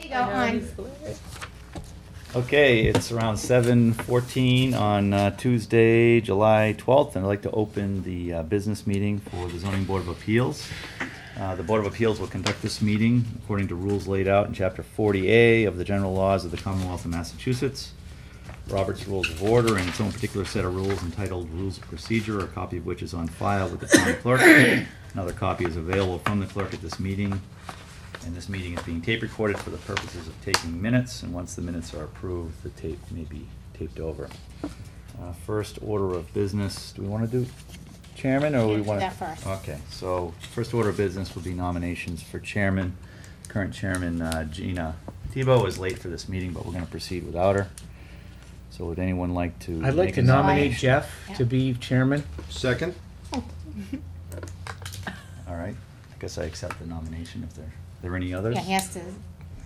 There you go, on. Okay, it's around seven fourteen on uh, Tuesday, July twelfth, and I'd like to open the uh, business meeting for the zoning board of appeals. Uh, The Board of Appeals will conduct this meeting according to rules laid out in chapter forty A of the general laws of the Commonwealth of Massachusetts. Robert's Rules of Order and its own particular set of rules entitled Rules of Procedure, a copy of which is on file with the town clerk. Another copy is available from the clerk at this meeting. And this meeting is being tape recorded for the purposes of taking minutes, and once the minutes are approved, the tape may be taped over. Uh, First order of business, do we want to do chairman, or Yeah, we do want to? that first. Okay, so first order of business will be nominations for chairman. Current chairman uh, Gina Tebow is late for this meeting, but we're going to proceed without her. So would anyone like to? I'd like make to nominate nomination? Jeff to be chairman. Second? All right, I guess I accept the nomination if there, are there any others? Yeah, he has to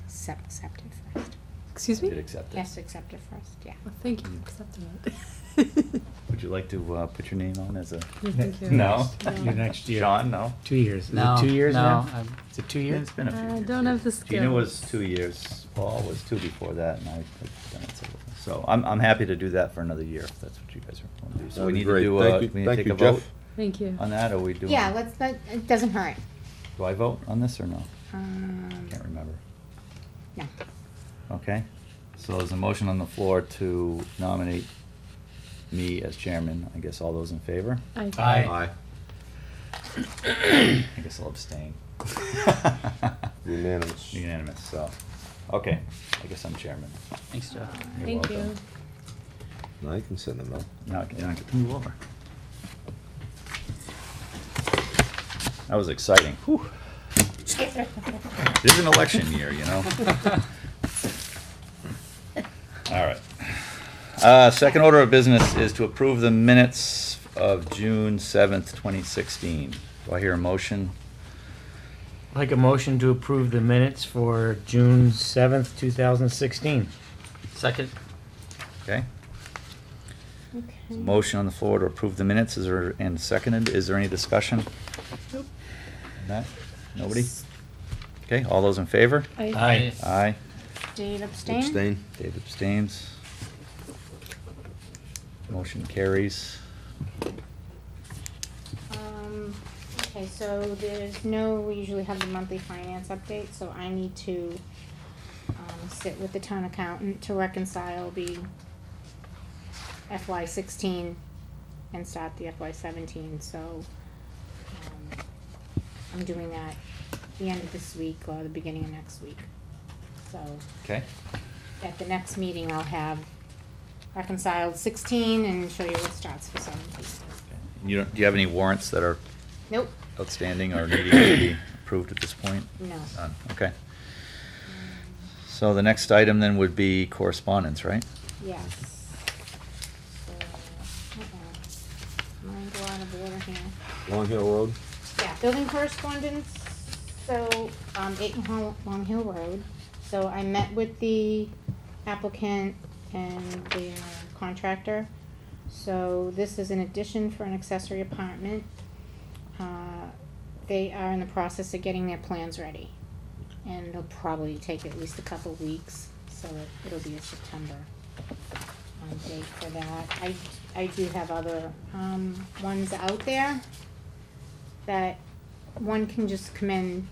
accept, accept it first. Excuse I me? Did accept He it. has to accept it first, yeah. Well, thank you for accepting it. Would you like to uh, put your name on as a? No, thank you. No? Your next year. Sean, no? Two years. Is No, it two years no, now? I'm- Is it two years? It's been a few I years. don't have the Gina was skills. two years, Paul was two before that, and I've done it several. So I'm, I'm happy to do that for another year, if that's what you guys are going to do. So we That'd be need to great. do, Thank uh, you- we need to thank take you, a vote Jeff. Thank you. on that, or we doing? Yeah, let's, that, it doesn't hurt. Do I vote on this or no? Um, Can't remember. No. Okay, so there's a motion on the floor to nominate me as chairman. I guess all those in favor? Aye. Aye. I guess I'll abstain. Unanimous. Unanimous, so, okay, I guess I'm chairman. Thanks, Jeff. You're Thank welcome. you. Now you can send them out. Now I can, now I get to move over. That was exciting. Whew. It is an election year, you know? All right. Uh, second order of business is to approve the minutes of June seventh, twenty sixteen. Do I hear a motion? I'd Like a motion to approve the minutes for June seventh, two thousand sixteen. Second? Okay. Okay. Motion on the floor to approve the minutes, is there, and seconded, is there any discussion? Nope. That, nobody? Okay, all those in favor? Aye. Aye. Dave abstain? Abstain? Dave abstains. Motion carries. Um, okay, so there's no, we usually have the monthly finance update, so I need to, um, sit with the town accountant to reconcile the FY sixteen and start the FY seventeen, so, I'm doing that the end of this week or the beginning of next week. So, Okay, at the next meeting, I'll have reconciled sixteen and show you what starts for seventeen. you don't, do you have any warrants that are Nope, outstanding or needing to be approved at this point? no. None, okay. So the next item then would be correspondence, right? Yes. So. Uh, Mine go out of order here. Long Hill Road? Yeah, building correspondence, so, um, eight Long, Long Hill Road. So I met with the applicant and the contractor. So this is an addition for an accessory apartment. Uh, they are in the process of getting their plans ready. And it'll probably take at least a couple weeks, so it- it'll be a September, um, date for that. I, I do have other, um, ones out there that one can just come in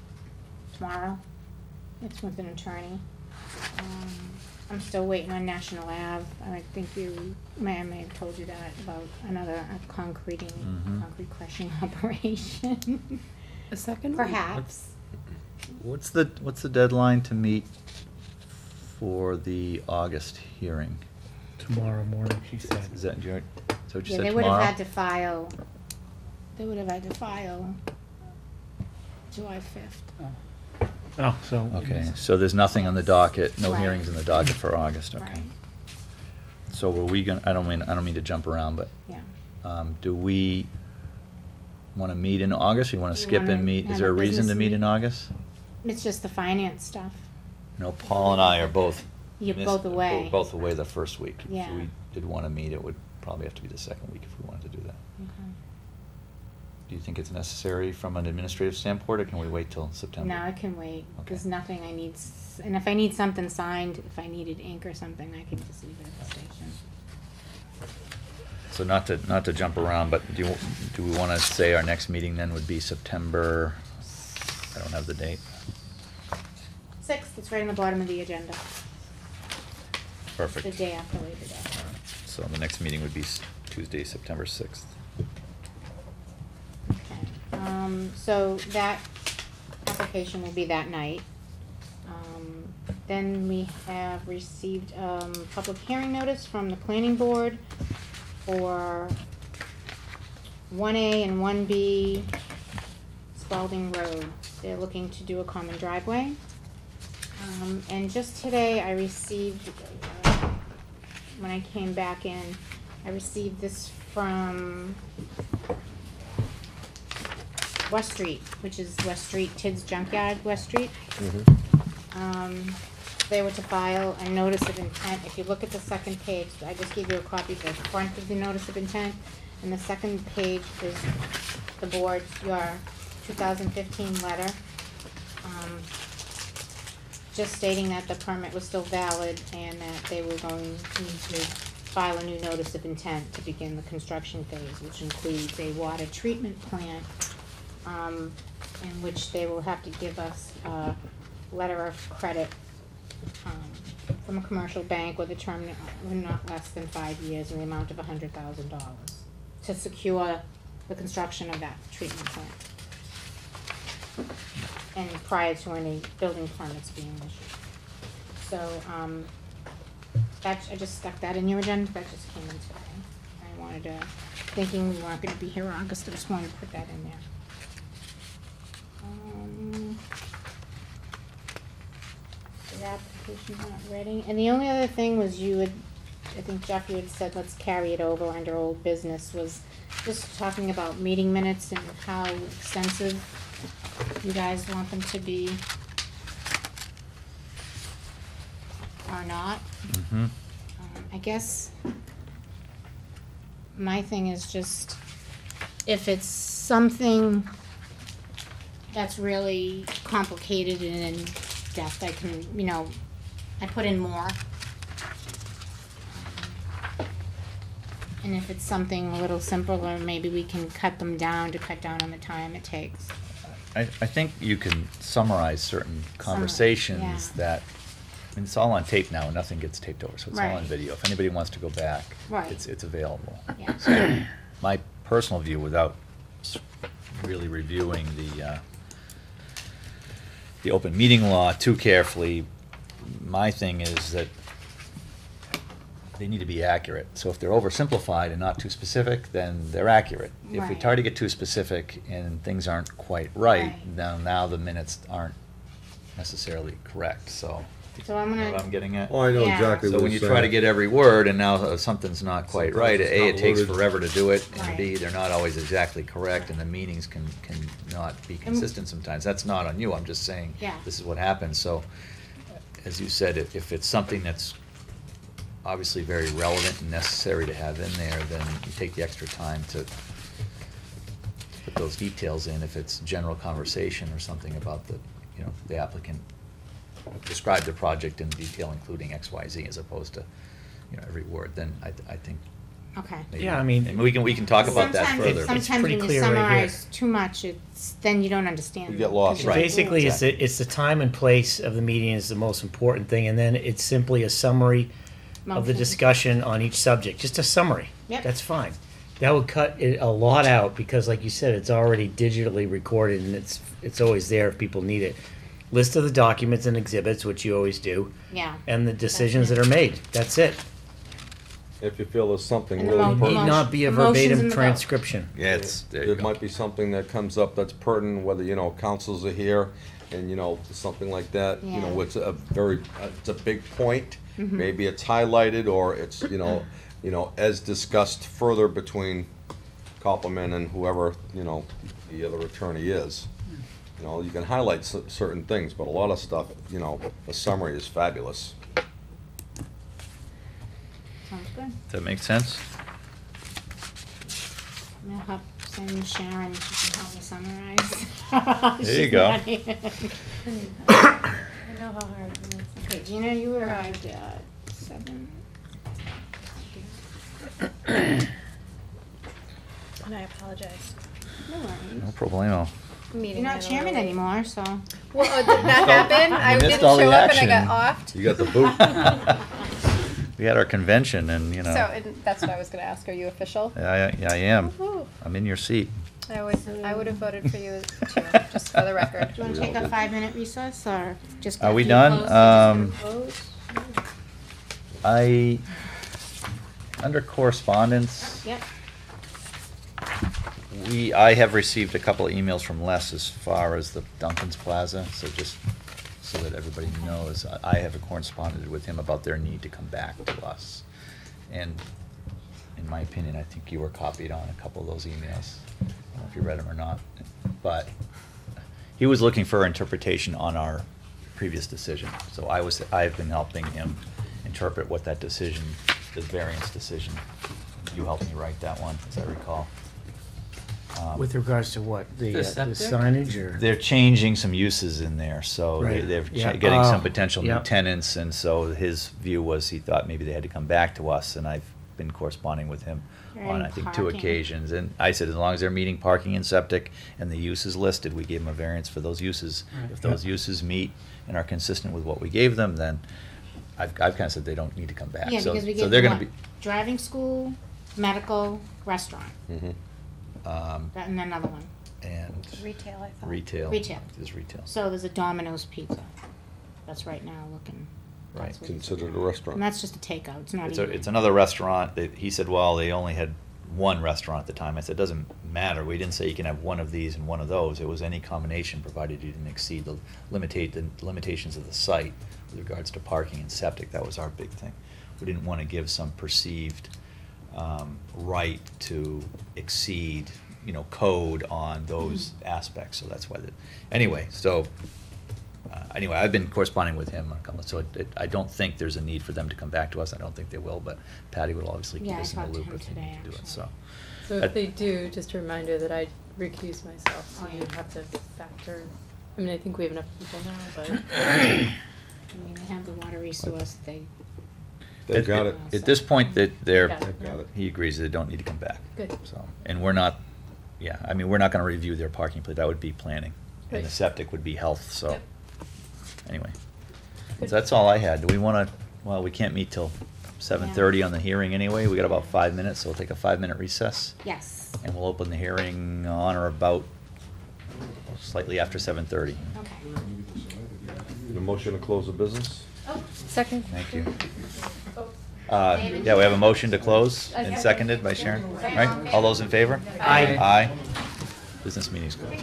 tomorrow. It's with an attorney. Um, I'm still waiting on National Ave. I think you, may, I may have told you that about another uh, concreting, Mhm. concrete crushing operation. A second one? Perhaps. What's the, what's the deadline to meet for the August hearing? Tomorrow morning, she said. Is that, your- is that what you Yeah, said they would have tomorrow? had to file, they would have had to file July fifth. Oh, so. Okay, so there's nothing on the docket, no Right. hearings in the docket for August, okay. Right, So were we gonna, I don't mean, I don't mean to jump around, but, yeah. um, do we wanna meet in August? You wanna Do you skip wanna and meet? Is have there a a reason to business meet in meeting? August? It's just the finance stuff. You know, Paul and I are both. You're miss- both away. Both away the first week. Yeah. If we did wanna meet, it would probably have to be the second week if we wanted to do you think it's necessary from an administrative standpoint, or can we wait till September? No, I can wait. Okay. There's nothing I need, and if I need something signed, if I needed ink or something, I can just leave it at the station. So not to, not to jump around, but do, you- do we want to say our next meeting then would be September? I don't have the date. Sixth, it's right on the bottom of the agenda, Perfect. the day after Labor Day. So the next meeting would be Tuesday, September 6th um, so that application will be that night. Um, then we have received, um, public hearing notice from the planning board for one A and one B Spalding Road. They're looking to do a common driveway. Um, and just today I received, uh, when I came back in, I received this from West Street, which is West Street, Tid's Junkyard, West Street. Um, they were to file a notice of intent, if you look at the second page, I just gave you a copy of the front of the notice of intent, and the second page is the board, your two thousand fifteen letter. Um, just stating that the permit was still valid and that they were going to need to file a new notice of intent to begin the construction phase, which includes a water treatment plant, um, in which they will have to give us a letter of credit, um, from a commercial bank with a term not less than five years in the amount of hundred thousand dollars to secure the construction of that treatment plant. And prior to any building permits being issued. So, um, that, I just stuck that in your agenda, that just came in today. I wanted to, thinking we weren't gonna be here August, I just wanted to put that in there. The application's not ready, and the only other thing was you would, I think Jeff, you had said, let's carry it over under old business, was just talking about meeting minutes and how extensive you guys want them to be or not. Mm-hmm. Um, I guess my thing is just if it's something that's really complicated and in depth, I can, you know, I put in more. And if it's something a little simpler, maybe we can cut them down to cut down on the time it takes. I, I think you can summarize certain conversations yeah. that, I mean, it's all on tape now, and nothing gets taped over, so it's all on video. If anybody wants to go back, Right. it's, it's available. Yeah. So, my personal view, without s- really reviewing the, uh, the open meeting law too carefully, my thing is that they need to be accurate. So if they're oversimplified and not too specific, then they're accurate. If we Right. try to get too specific and things aren't quite right, Right. then now the minutes aren't necessarily correct, so. So I'm You know gonna- what I'm getting at? Oh, I know Yeah. exactly So what when you you're try to saying. get every word and now uh, something's not quite Sometimes right, it's A, it takes convoluted. forever to do it, and Right. B, they're not always exactly correct, and the meanings can, can not be consistent sometimes. That's not on you, I'm just saying, Yeah. this is what happens, so, as you said, if, if it's something that's obviously very relevant and necessary to have in there, then you take the extra time to put those details in. If it's general conversation or something about the, you know, the applicant describe the project in detail, including X, Y, Z, as opposed to, you know, every word, then I, I think Okay. maybe. Yeah, I mean- and we can, we can talk about that Sometimes- further. It's Sometimes pretty when you clear right here. summarize too much, it's, then you don't understand. You get it, lost. 'cause you're Right. Basically, it's the, it's the time and place of the meeting is the most important thing, and then it's simply a summary of the Motion. discussion on each subject, just a summary. Yep. That's fine. That would cut it a lot out, because like you said, it's already digitally recorded and it's, it's always there if people need it. List of the documents and exhibits, which you always do, Yeah. and the decisions that are made, that's it. If you feel there's something And the really mo- It need pertinent, not be a Motions in verbatim the vote. transcription. Yeah, it's, there you there go. might be something that comes up that's pertinent, whether, you know, counsels are here, and, you know, something like that, you know, Yeah. it's a very, uh, it's a big point. Mhm. Maybe it's highlighted, or it's, you know, you know, as discussed further between Copeland and whoever, you know, the other attorney is. You know, you can highlight certain things, but a lot of stuff, you know, a summary is fabulous. Sounds good. Does that make sense? I'm gonna hop, send Sharon, she can help me summarize. There you She's go. not here. I know how hard it is. Okay, Gina, you arrived at seven. And I apologize. No worries. No problemo. Meeting You're not chairman anymore, so. Well, uh, did that happen? I missed didn't all the show up and I action. got offed. You got the boot. We had our convention and, you So know, and that's what I was going to ask. Are you official? I, I I am. Woohoo. I'm in your seat. I would. I would have voted for you too, just for the record. Do you wanna take a five-minute recess, or just? Are we done? close, we're just Um. I, under correspondence, Yep, we, I have received a couple of emails from Les as far as the Duncan's Plaza, so just so that everybody knows, I- have corresponded with him about their need to come back to us. And in my opinion, I think you were copied on a couple of those emails. I don't know if you read them or not, but he was looking for interpretation on our previous decision. So I was, I've been helping him interpret what that decision, the variance decision, you helped me write that one, as I recall. Um, With regards to what, the, The uh, the septic? signage or? They're changing some uses in there, so they- Right. they're Yeah. cha- getting some Oh, potential new yeah. tenants, and so his view was he thought maybe they had to come back to us, and I've been corresponding with him on, And I think, two parking. occasions. And I said, as long as they're meeting parking and septic and the uses listed, we gave them a variance for those uses. Right. If those uses meet and are consistent with what we gave them, then I've, I've kind of said they don't need to come back. yeah, So- because we So gave they're them gonna what? be, Driving school, medical, restaurant, Mhm. Um, that- and another one. and Retail, I thought. retail. Retail. Is retail. So there's a Domino's Pizza, that's right now looking. Right. that's what he's Considered a restaurant. And that's just a takeout, it's not It's, a, even. it's another restaurant. That he said, well, they only had one restaurant at the time. I said, doesn't matter. We didn't say you can have one of these and one of those. It was any combination, provided you didn't exceed the limitate the limitations of the site with regards to parking and septic. That was our big thing. We didn't want to give some perceived um, right to exceed, you know, code on those aspects. So that's why. The, anyway, so uh, anyway, I've been corresponding with him on a couple, so it, it, I don't think there's a need for them to come back to us. I don't think they will, but Patty will obviously keep Yeah, I us in the talked to loop him if they today, need to do it, actually. so. So if they do, just a reminder that I recuse myself, so Oh, you have to factor, I mean, I think we have enough people now, but. I mean, they have the water resource, they, They At- got it. At this point, that they're, Got it. Got it. he agrees that they don't need to come back. Good. So, and we're not, yeah, I mean, we're not gonna review their parking place, that would be planning. And the Right. septic would be health, so, Yep. anyway. Good. So that's all I had. Do we wanna, well, we can't meet till seven thirty on the hearing anyway. We got about five minutes, so we'll take a five-minute recess. yes, And we'll open the hearing on or about slightly after seven thirty. okay. The motion to close the business? Oh, second. Thank you. Uh, yeah, we have a motion to close and seconded by Sharon, right? All those in favor? Aye. Aye. Business meeting's closed.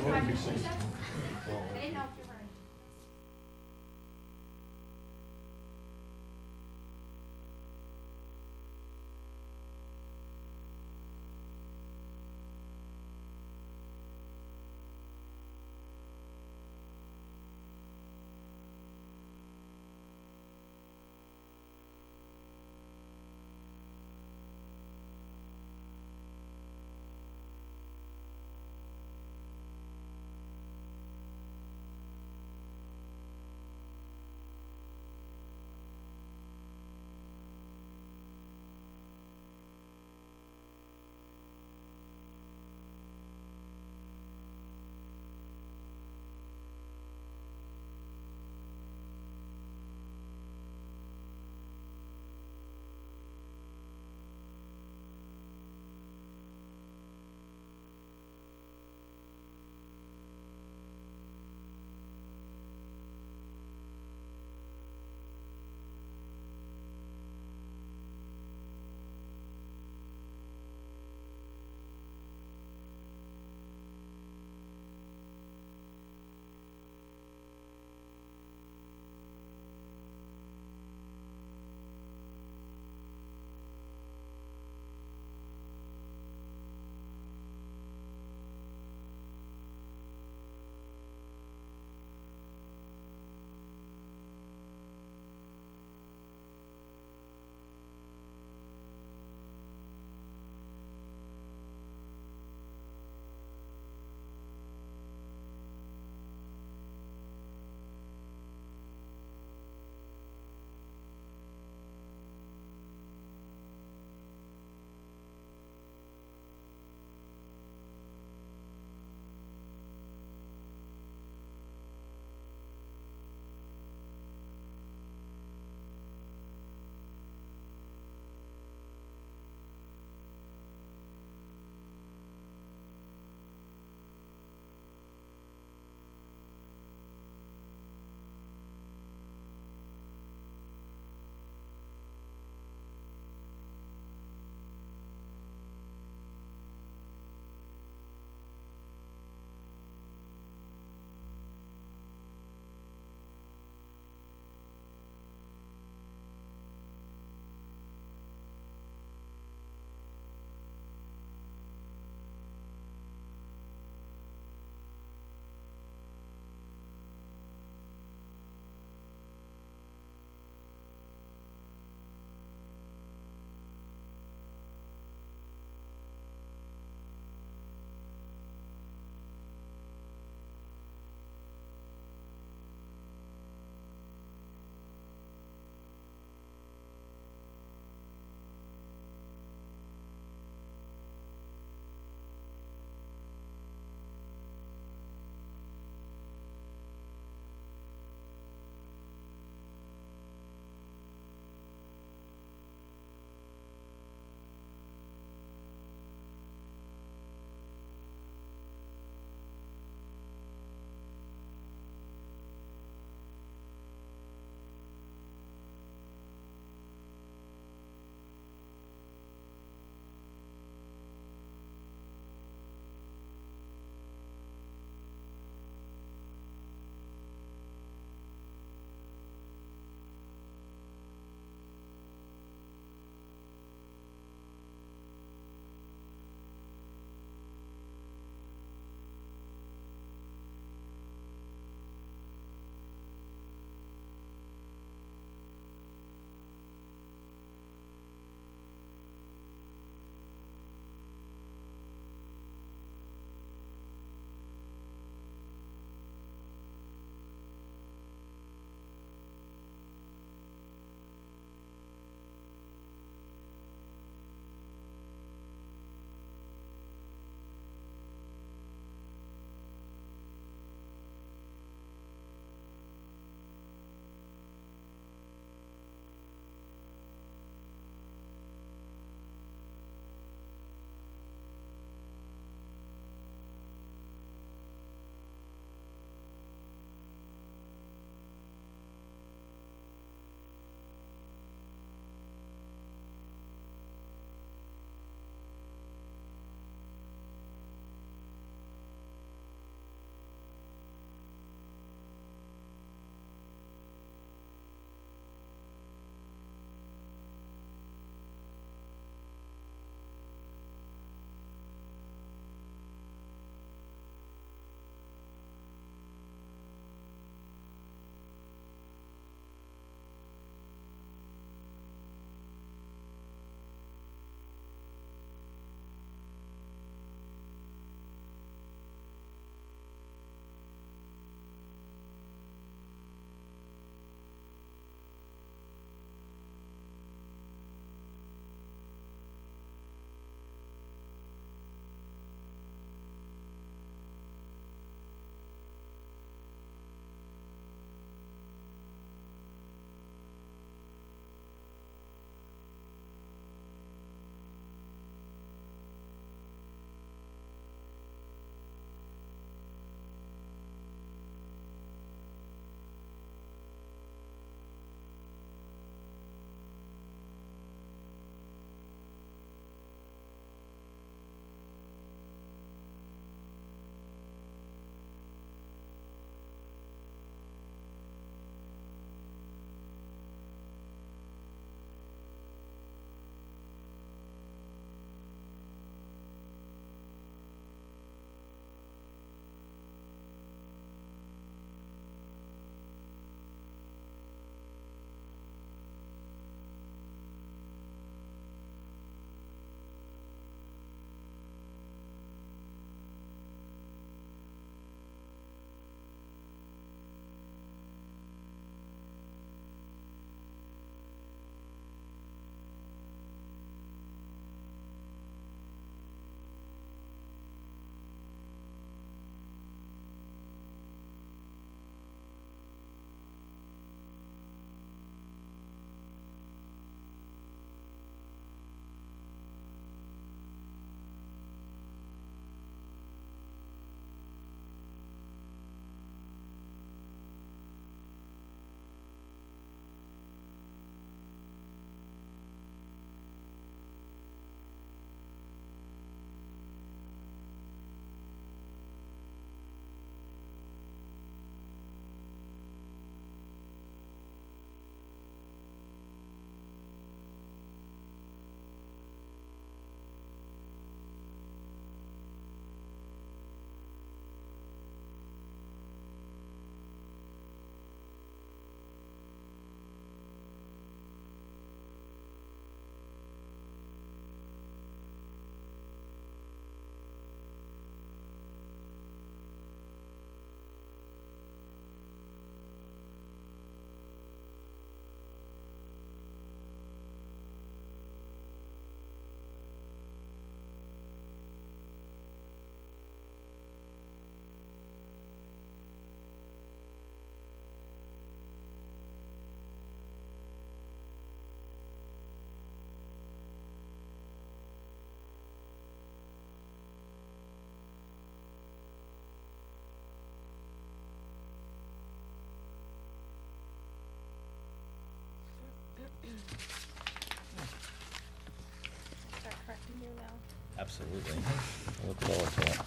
Absolutely. I look forward to it.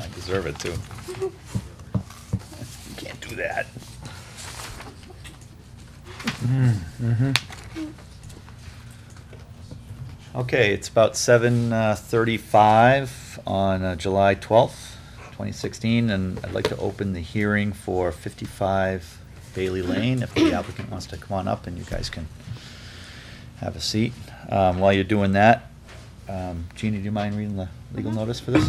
I deserve it too. You can't do that. Mm-hmm. Okay, it's about seven uh, thirty-five on uh, July twelfth, twenty sixteen, and I'd like to open the hearing for fifty-five Bailey Lane. If the applicant wants to come on up and you guys can have a seat. Um, While you're doing that, um, Jeannie, do you mind reading the legal Mhm. notice for this?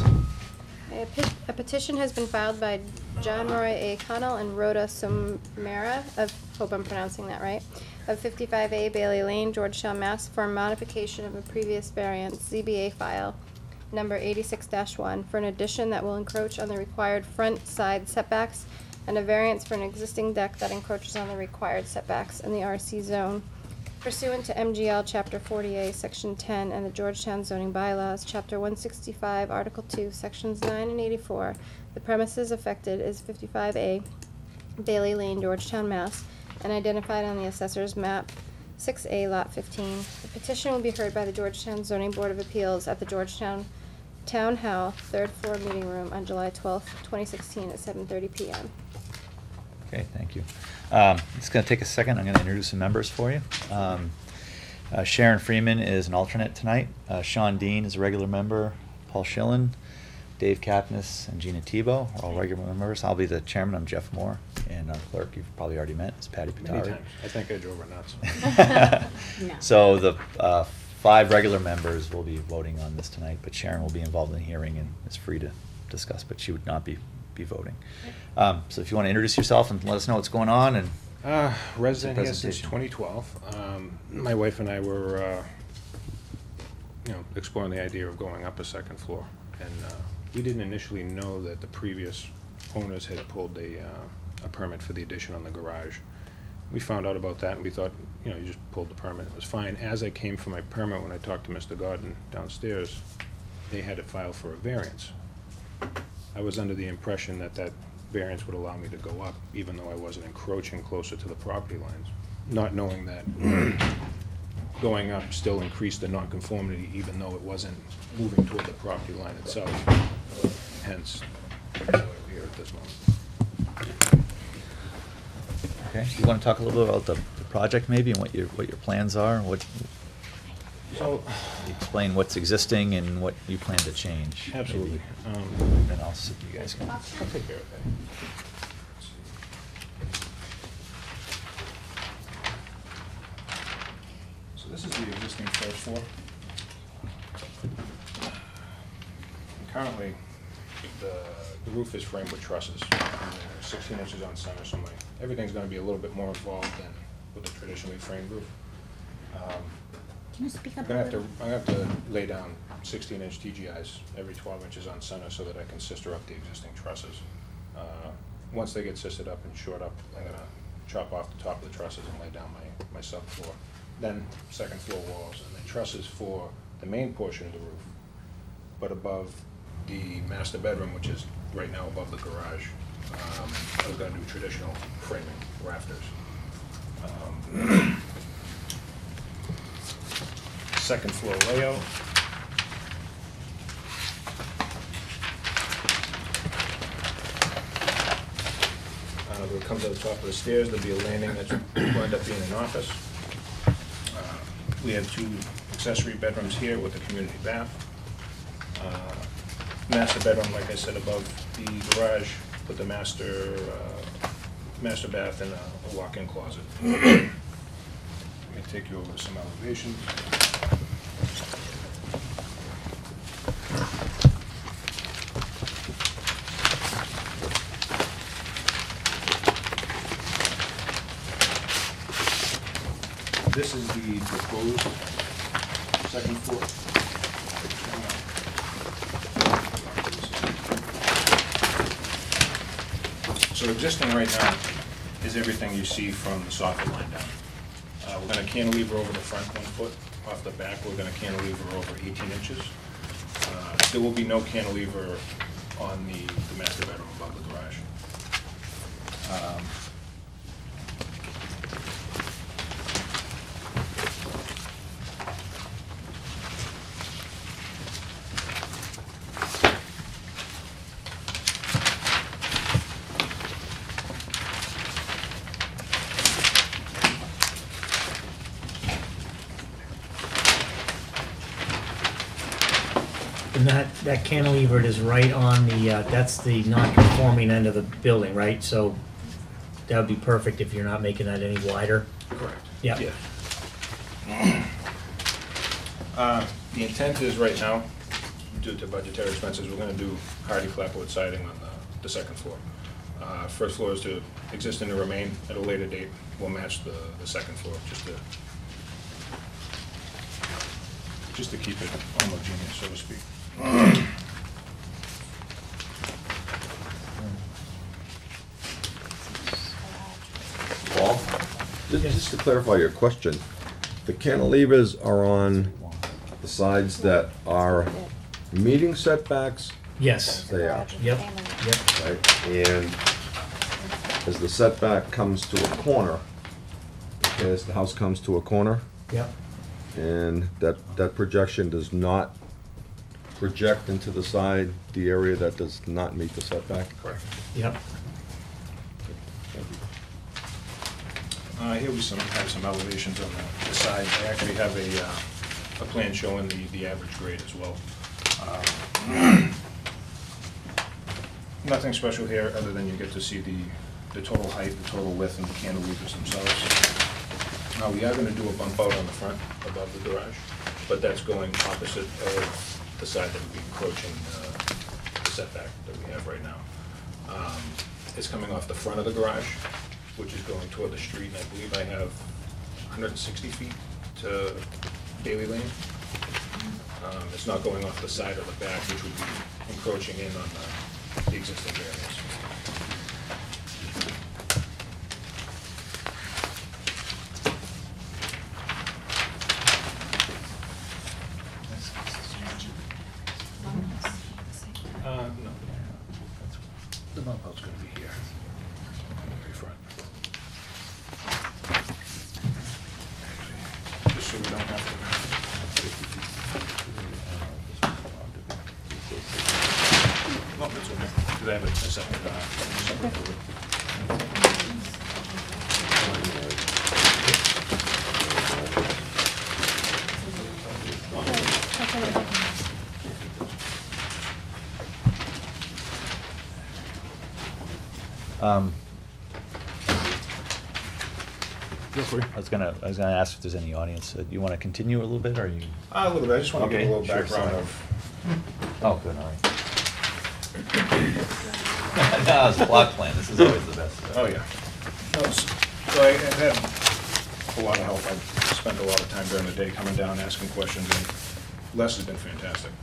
A pe- a petition has been filed by John Roy A. Connell and Rhoda Sumera of, hope I'm pronouncing that right, of fifty-five A Bailey Lane, Georgetown, Mass. for modification of a previous variance, ZBA file number eighty-six one, for an addition that will encroach on the required front side setbacks and a variance for an existing deck that encroaches on the required setbacks in the RC zone pursuant to MGL Chapter 40A, Section 10, and the Georgetown zoning bylaws, Chapter 165, Article 2, Sections 9 and 84. The premises affected is 55A Bailey Lane, Georgetown, Mass., and identified on the assessor's map 6A, Lot 15. The petition will be heard by the Georgetown Zoning Board of Appeals at the Georgetown Town Hall, third floor meeting room on July 12th, 2016, at 7:30 PM. Okay, thank you. Um, It's going to take a second. I'm going to introduce some members for you. Um, uh, Sharon Freeman is an alternate tonight. Uh, Sean Dean is a regular member. Paul Schillen, Dave Kapnis, and Gina Tebow are all regular members. I'll be the chairman. I'm Jeff Moore. And our clerk, you've probably already met, is Patty Many Patari. times. I think I drove her nuts. No. So the uh, five regular members will be voting on this tonight, but Sharon will be involved in the hearing and is free to discuss, but she would not be, be voting. Um, So if you want to introduce yourself and let us know what's going on and Uh, resident here since presentation. 2012. Um, my wife and I were, uh, you know, exploring the idea of going up a second floor. And uh, we didn't initially know that the previous owners had pulled a, uh, a permit for the addition on the garage. We found out about that and we thought, you know, you just pulled the permit, it was fine. As I came for my permit, when I talked to Mr. Godden downstairs, they had to file for a variance. I was under the impression that that variance would allow me to go up, even though I wasn't encroaching closer to the property lines, not knowing that going up still increased the nonconformity, even though it wasn't moving toward the property line itself. Hence, here at this moment. Okay, you want to talk a little bit about the, the project maybe and what your, what your plans are and what, So, explain what's existing and what you plan to change? maybe. absolutely. um, Then I'll, sit- you guys can. I'll take care of that. So this is the existing first floor. Currently, the, the roof is framed with trusses, and they're sixteen inches on center, so my, everything's gonna be a little bit more involved than with a traditionally framed roof. Um, Can you speak I'm a gonna have to, little? I'm gonna have to lay down sixteen inch TGIs every twelve inches on center so that I can sister up the existing trusses. Uh, Once they get sistered up and shored up, I'm gonna chop off the top of the trusses and lay down my, my subfloor. Then second floor walls and then trusses for the main portion of the roof. But above the master bedroom, which is right now above the garage, um, I was gonna do traditional framing rafters. Um, second floor layout. Uh, it comes out the top of the stairs, there'll be a landing that will to end up being an office. Uh, We have two accessory bedrooms here with a community bath. Uh, Master bedroom, like I said, above the garage, with the master, uh, master bath and a a walk-in closet. Let me take you over some elevations. This is the proposed second floor. So existing right now is everything you see from the soffit line down. Uh, We're gonna cantilever over the front one foot, off the back, we're gonna cantilever over eighteen inches. Uh, There will be no cantilever on the, the master bedroom above the garage. Um, And that, that cantilever is right on the, uh, that's the non-conforming end of the building, right? So that would be perfect if you're not making that any wider. Correct. Yeah. Yeah. Uh, The intent is right now, due to budgetary expenses, we're gonna do Hardie clapboard siding on the, the second floor. Uh, First floor is to exist and to remain at a later date, We'll match the, the second floor, just to, just to keep it homogeneous, so to speak. Paul, ju- just to clarify your question, the cantilevers are on the sides that are meeting setbacks, Yes, they are, yep, yep, right? And as the setback comes to a corner, as the house comes to a corner, yep. and that, that projection does not project into the side, the area that does not meet the setback? Correct. Yep. Uh, here we some, have some elevations on the, side. I actually have a, uh, a plan showing the, the average grade as well. Uh, Nothing special here, other than you get to see the, the total height, the total width, and the cantilevers themselves. Now, we are gonna do a bump out on the front above the garage, but that's going opposite of the side that would be encroaching, uh, the setback that we have right now. Um, It's coming off the front of the garage, which is going toward the street, and I believe I have 160 feet to Bailey Lane. Um, It's not going off the side or the back, which would be encroaching in on the the existing areas. I was going to ask if there's any audience. Uh, you want to continue a little bit, or you? Uh, a little bit. I just want to give a little sure, background sorry. of. Oh, good. All right. no, it's a block plan. This is always the best. Oh yeah. No, so I, have had a lot of help. I spent a lot of time during the day coming down, asking questions, and Les has been fantastic.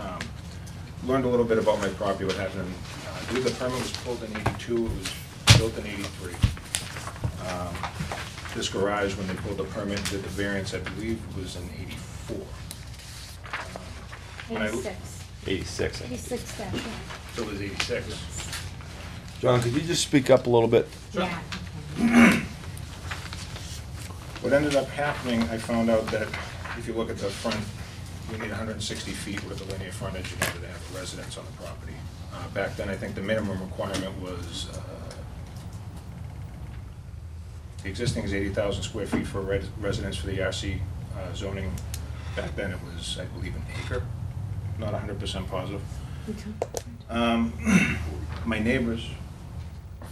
Um, learned a little bit about my property, what happened. Uh, the permit was pulled in '82. It was built in '83. This garage, when they pulled the permit, did the variance, I believe, was in eighty-four. Um, when I- Eighty-six. Eighty-six. I think. Eighty-six dash, yeah. So it was eighty-six. John, could you just speak up a little bit? Yeah. What ended up happening, I found out that if you look at the front, you need 160 feet worth of linear frontage in order to have a residence on the property. Uh, Back then, I think the minimum requirement was, uh, the existing is 80,000 square feet for a res- residence for the RC uh, zoning. Back then, it was, I believe, an acre, not 100% positive. Um, My neighbors,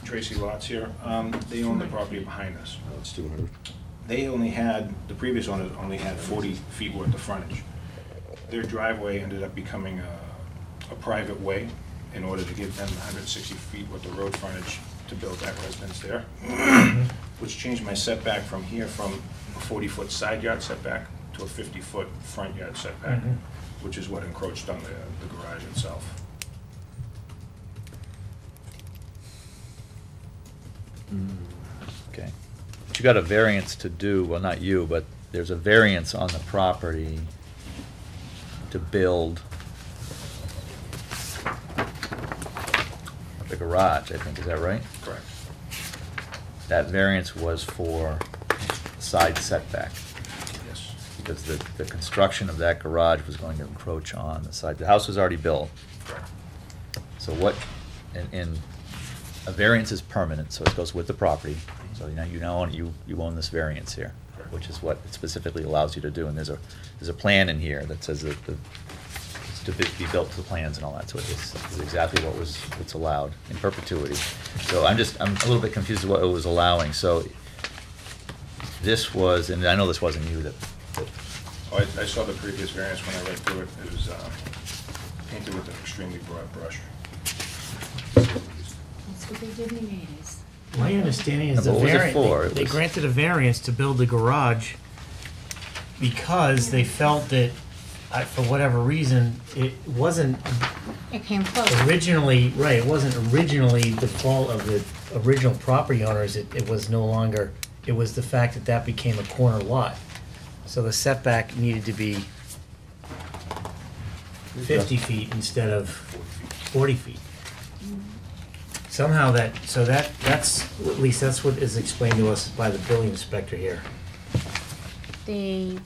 Tracy Lots here, um, they own the property behind us. That's two hundred. They only had, the previous owners only had 40 feet worth of frontage. Their driveway ended up becoming a, a private way in order to give them 160 feet worth of road frontage to build that residence there, which changed my setback from here from a 40-foot side yard setback to a 50-foot front yard setback, Mhm. which is what encroached on the, the garage itself. Okay. But you got a variance to do, well, not you, but there's a variance on the property to build the garage, I think, is that right? Correct. That variance was for side setback, Yes. because the, the construction of that garage was going to encroach on the side. The house was already built, so what, and, and a variance is permanent, so it goes with the property. So you know, you know, you, you own this variance here, which is what it specifically allows you to do. And there's a, there's a plan in here that says that the to be be built to the plans and all that, so it is is exactly what was, what's allowed in perpetuity. So I'm just, I'm a little bit confused with what it was allowing, so this was, and I know this wasn't you that, that Oh, I, I saw the previous variance when I read through it, it was, uh, painted with an extremely broad brush. That's what they did in the eighties. My understanding is No, the but what was it for? variance, they was- granted a variance to build the garage because they felt that, uh, for whatever reason, it wasn't It came close. originally, right, it wasn't originally the fault of the original property owners, it, it was no longer, it was the fact that that became a corner lot. So the setback needed to be fifty feet instead of forty feet. Somehow that, so that, that's, at least that's what is explained to us by the building inspector here. The,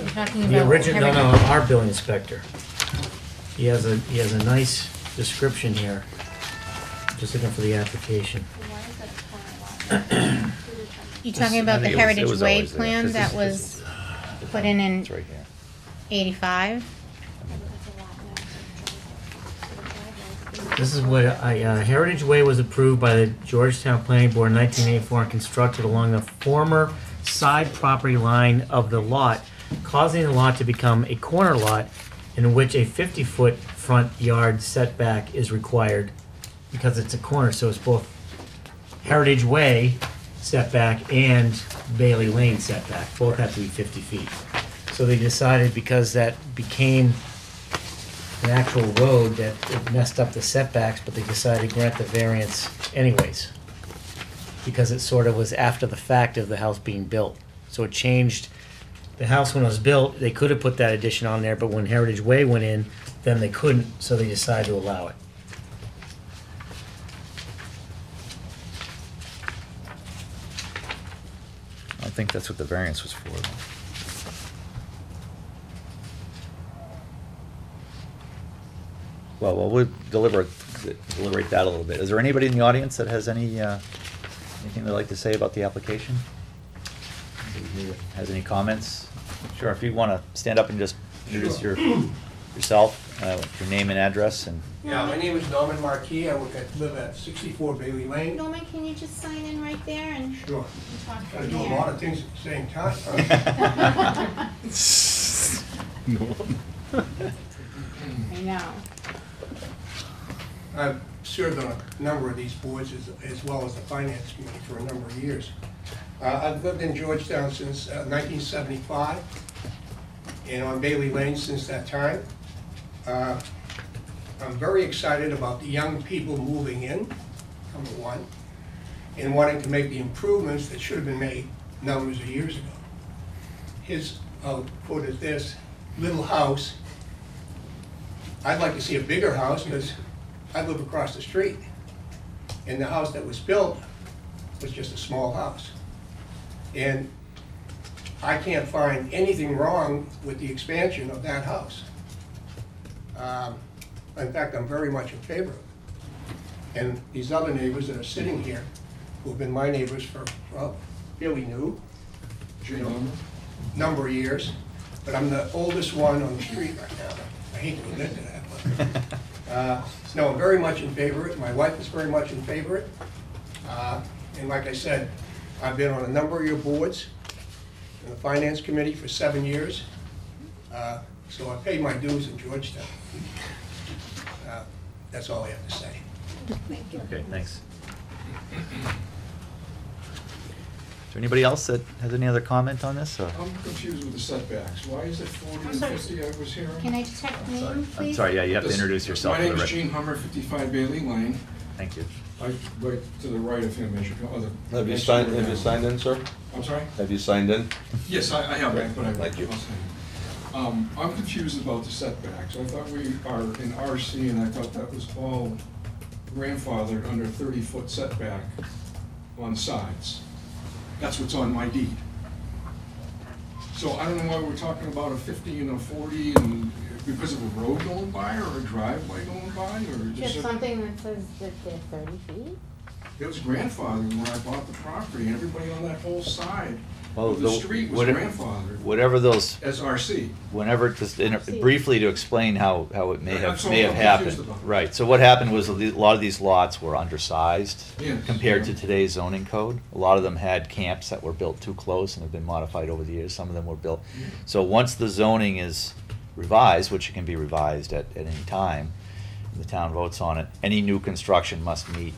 you're talking about. The original, no, no, our building inspector. He has a, he has a nice description here. Just looking for the application. Why is that a corner lot? You talking about the think it was- it Heritage was Way always there, plan 'cause that this- was put in in It's right here. eighty-five? This is what I, uh, Heritage Way was approved by the Georgetown Planning Board in nineteen eighty-four and constructed along the former side property line of the lot, causing the lot to become a corner lot in which a fifty-foot front yard setback is required because it's a corner, so it's both Heritage Way setback and Bailey Lane setback, both have to be fifty feet. So they decided because that became an actual road that it messed up the setbacks, but they decided to grant the variance anyways. Because it sort of was after the fact of the house being built. So it changed, the house when it was built, they could have put that addition on there, but when Heritage Way went in, then they couldn't, so they decided to allow it. I think that's what the variance was for. Well, well, we'll deliberate, deliberate that a little bit. Is there anybody in the audience that has any, uh, anything they'd like to say about the application? Anybody who Has any comments? Sure, if you want to stand up and just introduce your, yourself, uh, your name and address and. Yeah, my name is Norman Marquis, I work at, live at sixty-four Bailey Lane. Norman, can you just sign in right there and Sure. talk Gotta from do a lot of things at the same time, huh? I know. I've served on a number of these boards as, as well as the finance committee for a number of years. Uh, I've lived in Georgetown since uh, nineteen seventy-five, and on Bailey Lane since that time. Uh, I'm very excited about the young people moving in, number one, and wanting to make the improvements that should have been made numbers of years ago. His, put it this, little house I'd like to see a bigger house because I live across the street. And the house that was built was just a small house. And I can't find anything wrong with the expansion of that house. Um, In fact, I'm very much in favor of it. And these other neighbors that are sitting here, who've been my neighbors for, well, fairly new, you know, number of years, but I'm the oldest one on the street right now. I hate to admit to that, but, uh, no, I'm very much in favor of it. My wife is very much in favor of it. Uh, And like I said, I've been on a number of your boards, in the finance committee for seven years. Uh, So I paid my dues in Georgetown. Uh, That's all I have to say. Thank you. Okay, thanks. Is there anybody else that has any other comment on this, or? I'm confused with the setbacks. Why is it forty and sorry. fifty I was hearing? Can I just have the name, please? I'm sorry, yeah, you have to This- introduce yourself. My name the is rec- Gene Hummer, fifty-five Bailey Lane. Thank you. I, right to the right of him as you go. Have you signed, have you signed in, sir? I'm sorry? Have you signed in? Yes, I, I have, but I. Thank you. I'll sign. Um, I'm confused about the setbacks. I thought we are in RC and I thought that was all grandfathered under thirty-foot setback on sides. That's what's on my deed. So I don't know why we're talking about a fifty and a forty and because of a road going by or a driveway going by or Just just. something that says that they're thirty feet? It was grandfathered when I bought the property, and everybody on that whole side Well, The the- street was whatever- grandfathered Whatever those, as RC. whenever, just in- briefly to explain how, how it may have, That's may have I'm happened. confused about. Right, so what happened was a lot of these lots were undersized Yes, compared to yeah. today's zoning code. A lot of them had camps that were built too close and have been modified over the years. Some of them were built. So once the zoning is revised, which can be revised at, at any time, the town votes on it, any new construction must meet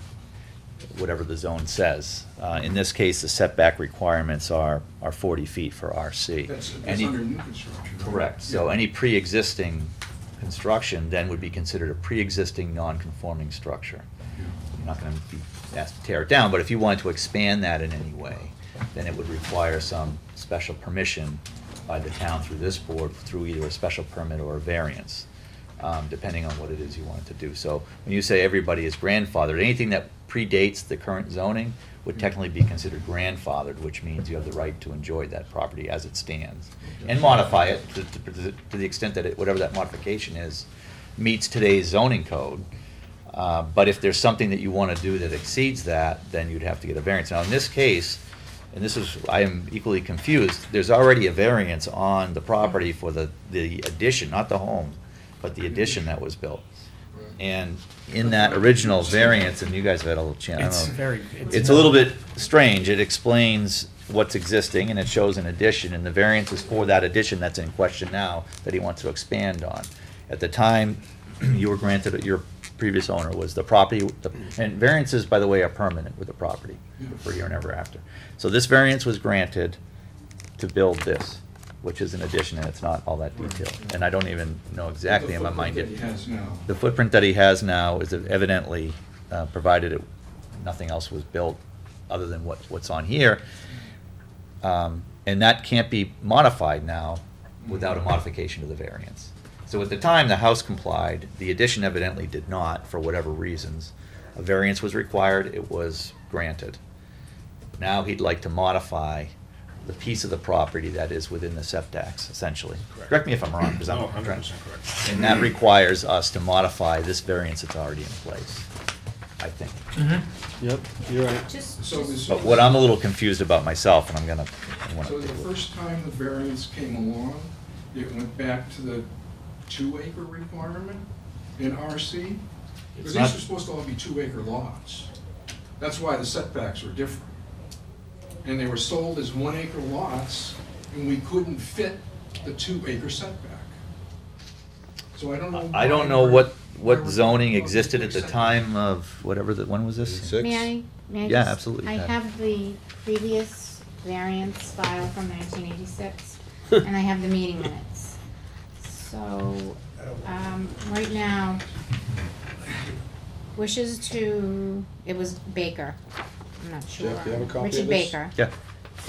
whatever the zone says. Uh, in this case, the setback requirements are, are forty feet for RC. That's, that's Any- under new construction. right? Correct, so Yeah. any pre-existing construction then would be considered a pre-existing non-conforming structure. You're not gonna be asked to tear it down, but if you wanted to expand that in any way, then it would require some special permission by the town through this board, through either a special permit or a variance, um, depending on what it is you wanted to do. So when you say everybody is grandfathered, anything that predates the current zoning would technically be considered grandfathered, which means you have the right to enjoy that property as it stands. And modify it to, to, to the extent that it, whatever that modification is, meets today's zoning code. Uh, But if there's something that you want to do that exceeds that, then you'd have to get a variance. Now, in this case, and this is, I am equally confused, there's already a variance on the property for the, the addition, not the home, but the addition that was built. And in that original variance, and you guys have had a little chance, I don't know. It's very- it's It's a little bit strange. It explains what's existing and it shows an addition, and the variance is for that addition that's in question now that he wants to expand on. At the time, you were granted, your previous owner was the property, the- and variances, by the way, are permanent with the property for here and ever after. So this variance was granted to build this, which is an addition, and it's not all that detailed. And I don't even know exactly in my mind. The footprint that he has now. the footprint that he has now is evidently, uh, provided it, nothing else was built other than what, what's on here. Um, And that can't be modified now without a modification to the variance. So at the time, the house complied, the addition evidently did not, for whatever reasons. A variance was required, it was granted. Now he'd like to modify the piece of the property that is within the setbacks, essentially. Correct. Correct me if I'm wrong, because I'm. No, 100% correct. And that requires us to modify this variance that's already in place, I think. Mm-hmm. Yep, you're right. Just, So just- this- But what I'm a little confused about myself, and I'm gonna, I wanna So the deal with- first time the variance came along, it went back to the two acre requirement in RC? It's Because these are supposed to all be two acre lots. That's why the setbacks were different. And they were sold as one acre lots, and we couldn't fit the two acre setback. So I don't know. I don't know what, what zoning existed at the time of, whatever, the when was this? Eighty-six? May I, may I Yeah, just- absolutely, I have the previous variance file from nineteen eighty-six, and I have the meeting minutes. So, um, right now, wishes to, it was Baker, I'm not sure. Jeff, do you have a copy of Richard this? Baker. Yeah,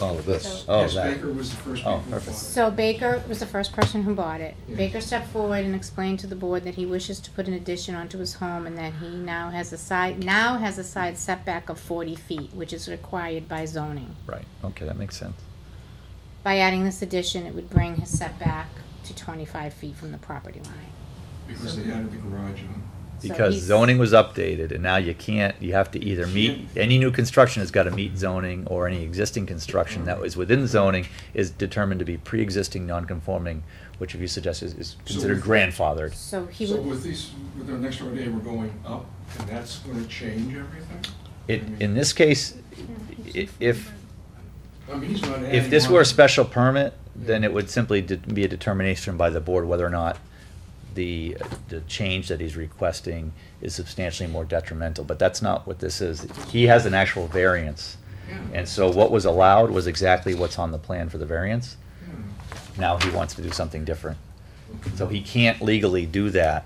All of this. oh, Yes, that. Baker was the first Oh, people who perfect. bought it. So Baker was the first person who bought it. Yeah. Baker stepped forward and explained to the board that he wishes to put an addition onto his home and that he now has a side, now has a side setback of forty feet, which is required by zoning. Right, okay, that makes sense. By adding this addition, it would bring his setback to twenty-five feet from the property line. Because they added the garage on. So Because he's- zoning was updated, and now you can't, you have to either meet, any new construction has gotta meet zoning, or any existing construction that was within zoning is determined to be pre-existing non-conforming, which if you suggest is, is considered with- grandfathered. So he So would, with these, with our next door neighbor going up, and that's gonna change everything? It, I mean- in this case, i- if, I mean, he's not if this were a special permit, then it would simply de- be a determination by the board whether or not the, the change that he's requesting is substantially more detrimental, but that's not what this is. He has an actual variance. And so what was allowed was exactly what's on the plan for the variance. Yeah. Now he wants to do something different. So he can't legally do that.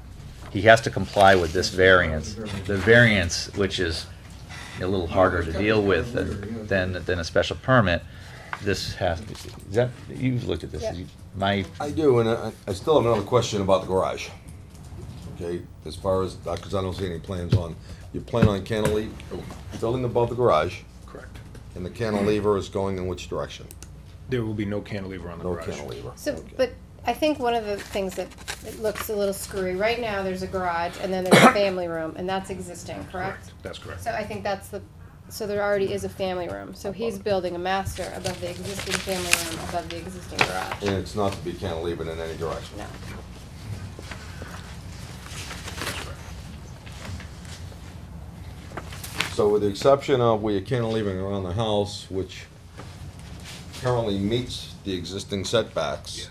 He has to comply with this variance. The variance, which is a little harder to deal with than, than, than a special permit, this has, is that, you've looked at this, Yeah. you- my, I do, and I, I still have another question about the garage. Okay, as far as, uh, because I don't see any plans on, you plan on cantilever, building above the garage, Correct. and the cantilever is going in which direction? There will be no cantilever on the No garage. cantilever. So, Okay. but I think one of the things that, it looks a little screwy, right now, there's a garage and then there's a family room, and that's existing, correct? That's correct. So I think that's the, so there already is a family room, so he's building a master above the existing family room, above the existing garage. And it's not to be cantilevered in any direction. No. So with the exception of where you're cantilevering around the house, which currently meets the existing setbacks. Yes,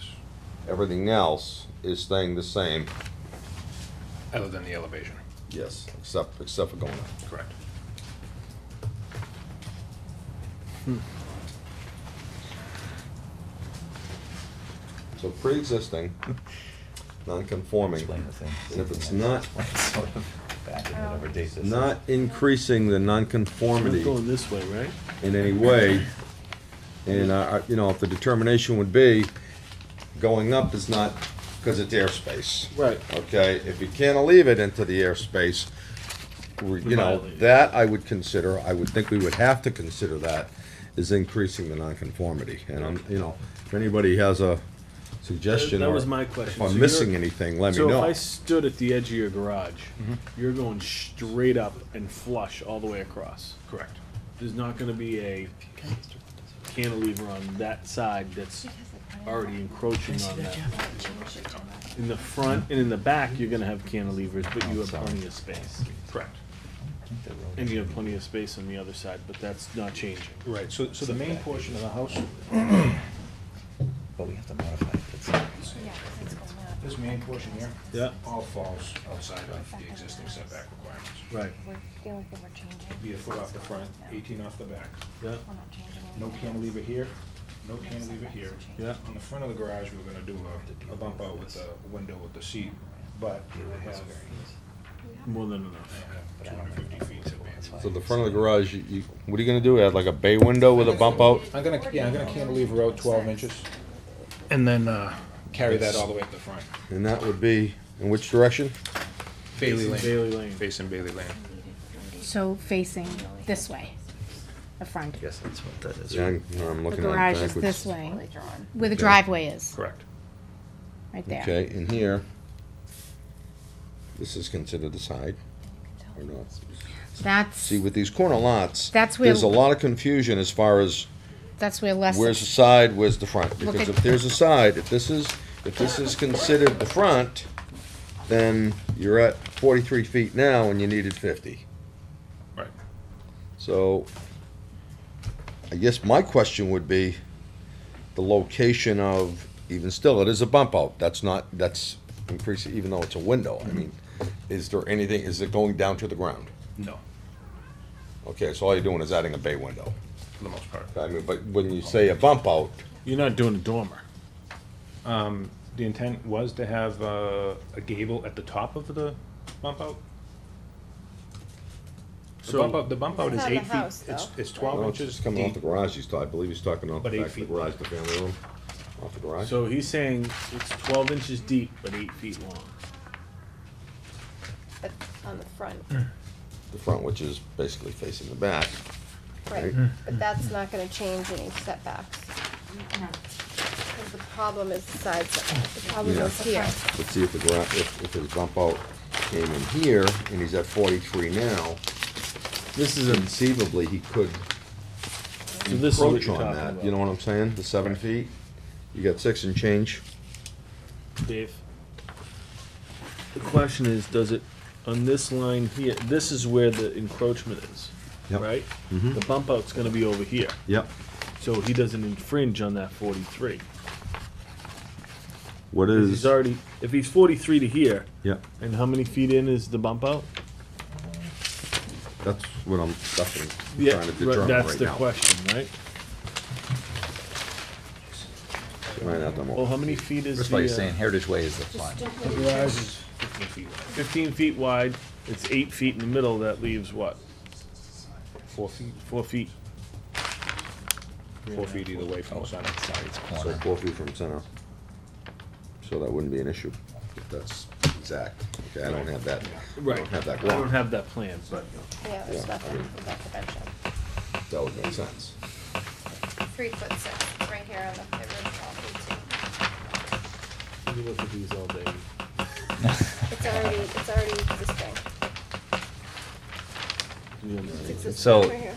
Everything else is staying the same, other than the elevation, yes, except, except for going up. correct. So pre-existing, non-conforming, Explain the thing. and if it's not, Sort of Back in whatever date this is. not increasing the We're non-conformity going this way, right? in any way, and, uh, you know, if the determination would be, going up is not, because it's airspace. Right. Okay, if you can't leave it into the airspace, we- you know, Violate it. that I would consider, I would think we would have to consider that, is increasing the nonconformity. And I'm, you know, if anybody has a suggestion That or was my question. So I'm you're- missing anything, let me So if know. I stood at the edge of your garage, Mm-hmm. you're going straight up and flush all the way across. Correct. There's not gonna be a cantilever on that side that's already encroaching on that. In the front and in the back, you're gonna have cantilevers, but you have plenty of space. Correct. And you have plenty of space on the other side, but that's not changing. Right, so, so the main portion of the house, But we have to modify it. It's- this main portion here, Yeah. all falls outside of the existing setback requirements. Right, The only thing we're changing. Be a foot off the front, eighteen off the back. yeah, We're not changing No anything. cantilever here, no cantilever here. yeah. On the front of the garage, we're gonna do a, a bump out with the window with the seat, but it will have, More than enough. Two hundred fifty feet to be. So the front of the garage, you, you- what are you gonna do, add like a bay window with a bump out? I'm gonna, yeah, I'm gonna cantilever out twelve inches. And then, uh, carry that all the way up the front. And that would be, in which direction? Bailey Lane. Bailey Lane. Facing Bailey Lane. So facing this way, the front. Yes, that's what that is. Yeah, I'm no, I'm The looking at it garage is backwards. this way, where the driveway is, Correct. right there. Okay, and here, this is considered the side, or not? That's, See, with these corner lots, That's where- there's a lot of confusion as far as that's where Les. where's the side, where's the front. Because at- if there's a side, if this is, if this is considered the front, then you're at forty-three feet now and you needed fifty. Right. So, I guess my question would be, the location of, even still, it is a bump out, that's not, that's increasing, even though it's a window, I mean, is there anything, is it going down to the ground? No, Okay, so all you're doing is adding a bay window. for the most part. I mean, but when you say a bump out, You're not doing a dormer. Um, the intent was to have, uh, a gable at the top of the bump out. The So- bump out, the bump out It's is on the eight feet, it's, though. it's twelve well, it's inches just coming off the garage, he's talking, I believe he's talking off the But eight back of the feet garage, the family room, off the garage. So he's saying it's twelve inches deep, but eight feet long. But on the front, The front, which is basically facing the back. right, Right. Mm. but that's not gonna change any setbacks. Cause the problem is the side setback, the problem Yeah. is here. But see if the garage, if, if his bump out came in here, and he's at forty-three now, This is conceivably, he could so this is what encroach you're on talking that, you know what I'm saying, the seven feet? You got six and change, Dave. The question is, does it, on this line here, this is where the encroachment is, Yep. right? Mhm. The bump out's gonna be over here, yep. so he doesn't infringe on that forty-three. What 'Cause is, He's already, if he's forty-three to here, yep, and how many feet in is the bump out? that's what I'm, that's what I'm Yeah, trying to right, determine that's right the now. question, right? Find out the Well, how many feet is That's the, why you're uh, saying Heritage Way is the front. The garage is fifteen feet wide, fifteen feet wide, it's eight feet in the middle, that leaves what, four feet, four feet? four feet either way from the center. Oh, sorry, it's So corner. four feet from center. So that wouldn't be an issue, if that's exact. Okay, I don't have that, I Right. don't have that I don't wrong. have that plan, but Yeah, there's Yeah. nothing in that dimension. That would make sense. Three foot six, right here on the original eighteen. we look at these all day. It's already, it's already existing. We It's anything. existing So- right here.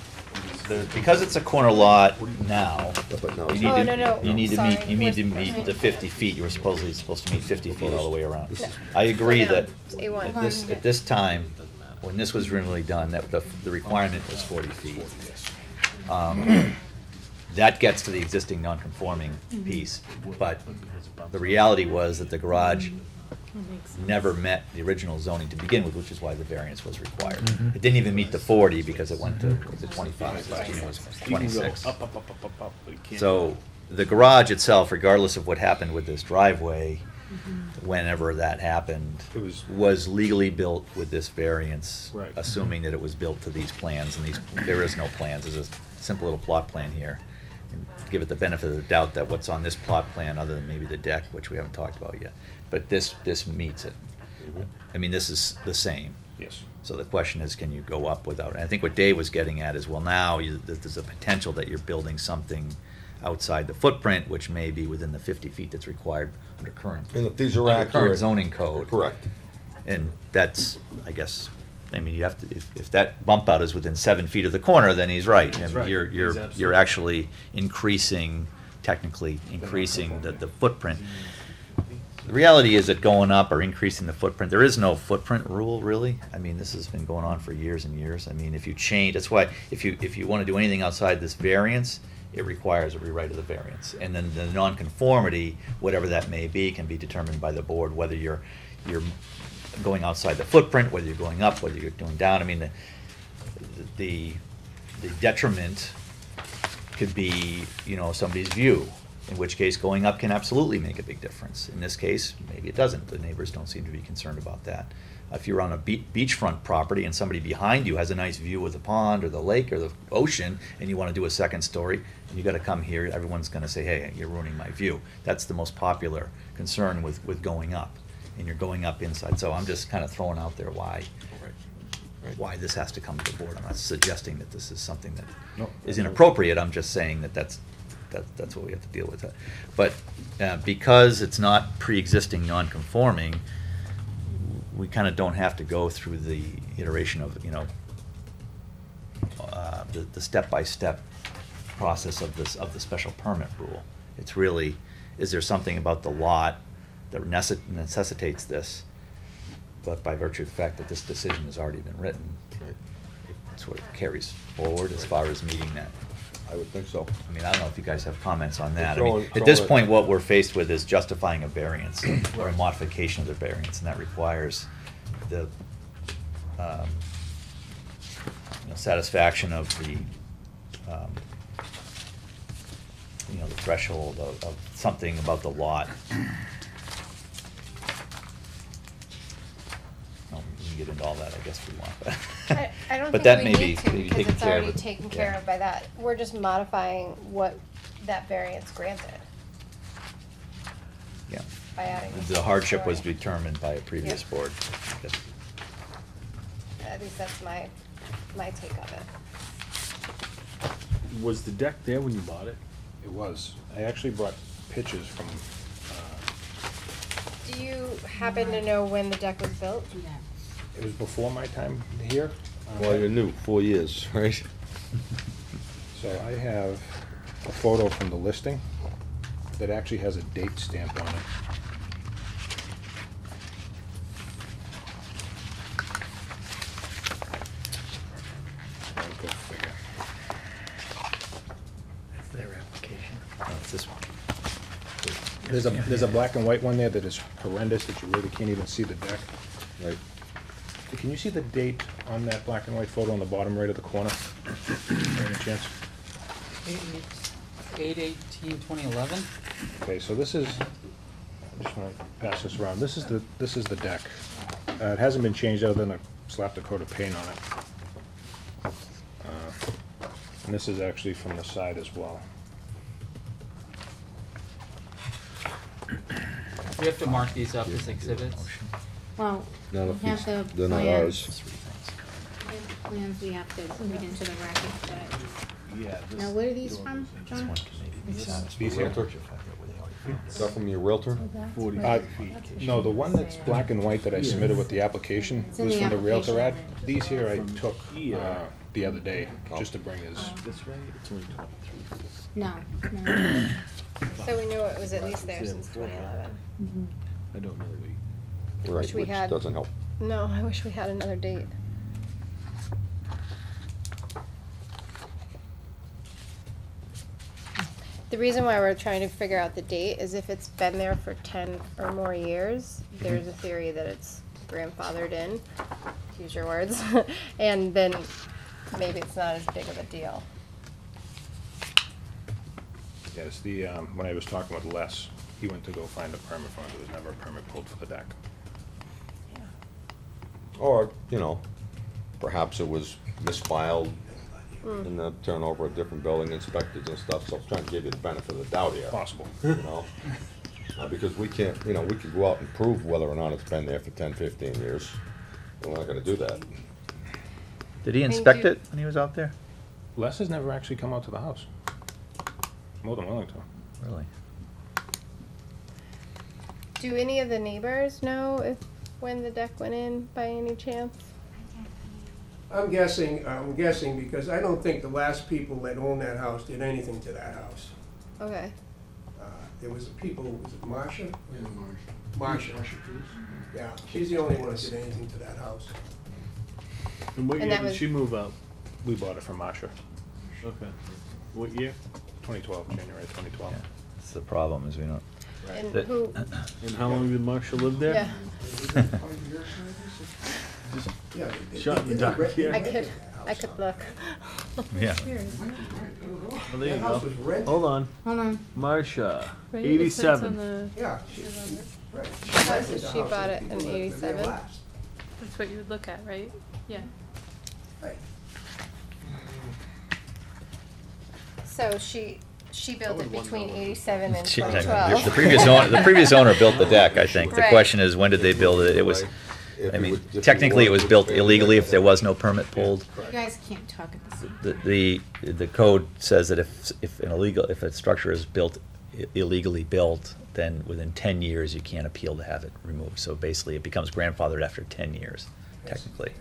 the, because it's a corner lot now, But no, you it's need Oh, to, no, no, you need to meet, you need to Where's- meet the fifty feet, you were supposedly supposed to meet fifty feet all the way around. No. I agree that It's A1. at this, at this time, when this was originally done, that the, the requirement was forty feet. Um, That gets to the existing non-conforming piece, but the reality was that the garage never met the original zoning to begin with, which is why the variance was required. Mhm. It didn't even meet the forty because it went to, was it twenty-five, Gina was You can go twenty-six. up, up, up, up, up, up, but you can't. So the garage itself, regardless of what happened with this driveway, whenever that happened, It was- was legally built with this variance, Right. assuming that it was built to these plans, and these, there is no plans, there's a simple little plot plan here. And Give it the benefit of the doubt that what's on this plot plan, other than maybe the deck, which we haven't talked about yet, but this, this meets it. Mm-hmm. I mean, this is the same. Yes. So the question is, can you go up without, and I think what Dave was getting at is, well, now you, there's a potential that you're building something outside the footprint, which may be within the fifty feet that's required under current. And if these are under Current accurate- zoning code. Correct. And that's, I guess, I mean, you have to, if, if that bump out is within seven feet of the corner, then he's right. I He's mean, right. You're, He's you're, absolutely you're actually increasing, technically increasing the, the footprint. Mm-hmm. The reality is that going up or increasing the footprint, there is no footprint rule, really. I mean, this has been going on for years and years. I mean, if you change, that's why, if you, if you wanna do anything outside this variance, it requires a rewrite of the variance. And then the nonconformity, whatever that may be, can be determined by the board, whether you're, you're going outside the footprint, whether you're going up, whether you're going down. I mean, the, the, the detriment could be, you know, somebody's view, in which case going up can absolutely make a big difference. In this case, maybe it doesn't. The neighbors don't seem to be concerned about that. If you're on a be- beachfront property and somebody behind you has a nice view of the pond or the lake or the ocean, and you want to do a second story, and you got to come here, everyone's going to say, hey, you're ruining my view. That's the most popular concern with, with going up, and you're going up inside. So I'm just kind of throwing out there why, why this has to come to the board. I'm not suggesting that this is something that No. is inappropriate, I'm just saying that that's, that, that's what we have to deal with. But, uh, because it's not pre-existing non-conforming, we kinda don't have to go through the iteration of, you know, uh, the, the step-by-step process of this, of the special permit rule. It's really, is there something about the lot that necess- necessitates this? But by virtue of the fact that this decision has already been written, Right. it sort of carries forward as far as meeting that. I would think so. I mean, I don't know if you guys have comments on that. I mean, it- at this throw it- point, what we're faced with is justifying a variance or a modification of the variance, and that requires the, um, you know, satisfaction of the, um, you know, the threshold of, of something about the lot. Well, we can get into all that, I guess, if we want, but. I, I don't but think that we may need be- to, may be because taken it's care already of. taken Yeah. care of by that. We're just modifying what that variance granted Yeah. by adding. a The second hardship was story. determined by a previous Yeah. board. Yes. At least that's my, my take of it. Was the deck there when you bought it? It was. I actually brought pictures from, uh, Do you happen to know when the deck was built? It was before my time here. Uh, Well, you're new, four years, right? So I have a photo from the listing that actually has a date stamp on it. Well, Go figure. That's their application. No, it's this one. There's a, there's a black and white one there that is horrendous, that you really can't even see the deck. Right. Can you see the date on that black and white photo on the bottom right of the corner? By any chance? Eight eighteen twenty eleven? Okay, so this is, I just wanna pass this around, this is the, this is the deck. Uh, it hasn't been changed other than I slapped a coat of paint on it. Uh, And this is actually from the side as well. We have to mark these up as exhibits. Well, Not if we have it's- the they're not plans. ours. Three. We have the Plans we have to read into the record, but, Yeah. now where are these from, John? one can maybe be satisfied. These here? Realtor, the fact that where they already found Is this. that from your Realtor? Uh, no, the one that's black and white that I submitted with the application It's in was the from the Realtor ad. application. These here I took, uh, the other day, just to bring his, This way, it's only twenty-three. No, no. So we knew it was at least there since twenty eleven. I don't know the. Right, Which we which had. doesn't help. No, I wish we had another date. The reason why we're trying to figure out the date is if it's been there for ten or more years, there's a theory that it's grandfathered in, to use your words, and then maybe it's not as big of a deal. yes, the, um, when I was talking with Les, he went to go find a permit for it, there was never a permit pulled for the deck. Or, you know, perhaps it was misfiled and then turn over a different building inspectors and stuff, so I'm trying to give you the benefit of the doubt here. Possible. You know? Uh, because we can't, you know, we could go out and prove whether or not it's been there for 10, 15 years. We're not gonna do that. Did he inspect do- it when he was out there? Les has never actually come out to the house. More than willing to. Really? Do any of the neighbors know if, when the deck went in by any chance? I'm guessing, I'm guessing because I don't think the last people that owned that house did anything to that house. Okay, Uh, There was people, was it Marcia? Yeah, Marcia. Marcia. Marcia Cruz. Yeah, she's the only one that did anything to that house. And what And year that did was- she move out? We bought it from Marcia, Okay. What year? twenty twelve, January twenty twelve. Yeah. That's the problem, is we don't. And That- who, And how long did Marshall live there? yeah, Five years, maybe, six- Just Yeah. Shot in the dark they here. I could, I could look. Yeah. might be right, I don't know. Oh, there That you house go. was rented. Hold on. Hold on. Marcia, Right, it says on eighty-seven. the- Yeah, she, right. thought rented the she house bought to it in people that lived there 87. last. That's what you would look at, right? Yeah. Right. So she, she built it between eighty-seven and Yeah, The twelve. the previous owner, the previous owner built the deck, I think. The Right. question is, when did they build it? It was, I mean, would- if it technically it was built illegally if there was no permit pulled. You guys can't talk at the same. The, the, the code says that if, if an illegal, if a structure is built, i- illegally built, then within ten years, you can't appeal to have it removed. So basically, it becomes grandfathered after ten years, technically.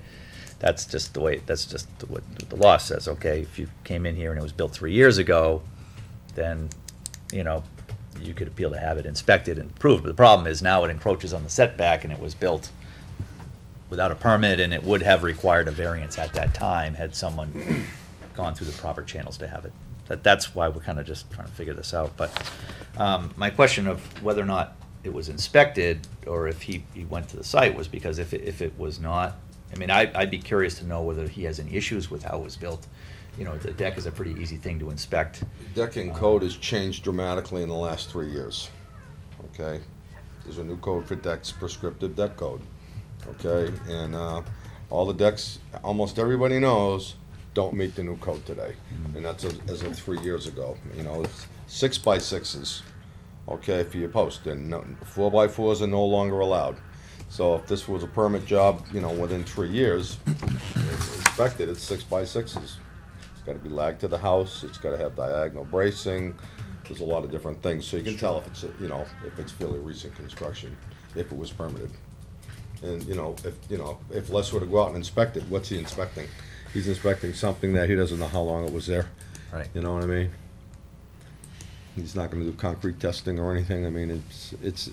That's just the way, that's just what the law says, okay? If you came in here and it was built three years ago, then, you know, you could appeal to have it inspected and approved. But the problem is now it encroaches on the setback and it was built without a permit and it would have required a variance at that time had someone gone through the proper channels to have it. That, that's why we're kind of just trying to figure this out. But, um, my question of whether or not it was inspected or if he, he went to the site was because if it, if it was not, I mean, I, I'd be curious to know whether he has any issues with how it was built. You know, the deck is a pretty easy thing to inspect. Decking code has changed dramatically in the last three years, okay? There's a new code for decks, prescriptive deck code, okay? And, uh, all the decks, almost everybody knows, don't meet the new code today. And that's as as of three years ago, you know, it's six by sixes, okay, for your post, and no, four by fours are no longer allowed. So if this was a permit job, you know, within three years, inspected, it's six by sixes. It's gotta be lagged to the house, it's gotta have diagonal bracing, there's a lot of different things, so you can tell if it's, a- you know, if it's fairly recent construction, if it was permitted. And, you know, if, you know, if Les were to go out and inspect it, what's he inspecting? He's inspecting something that he doesn't know how long it was there, Right. you know what I mean? He's not gonna do concrete testing or anything, I mean, it's, it's,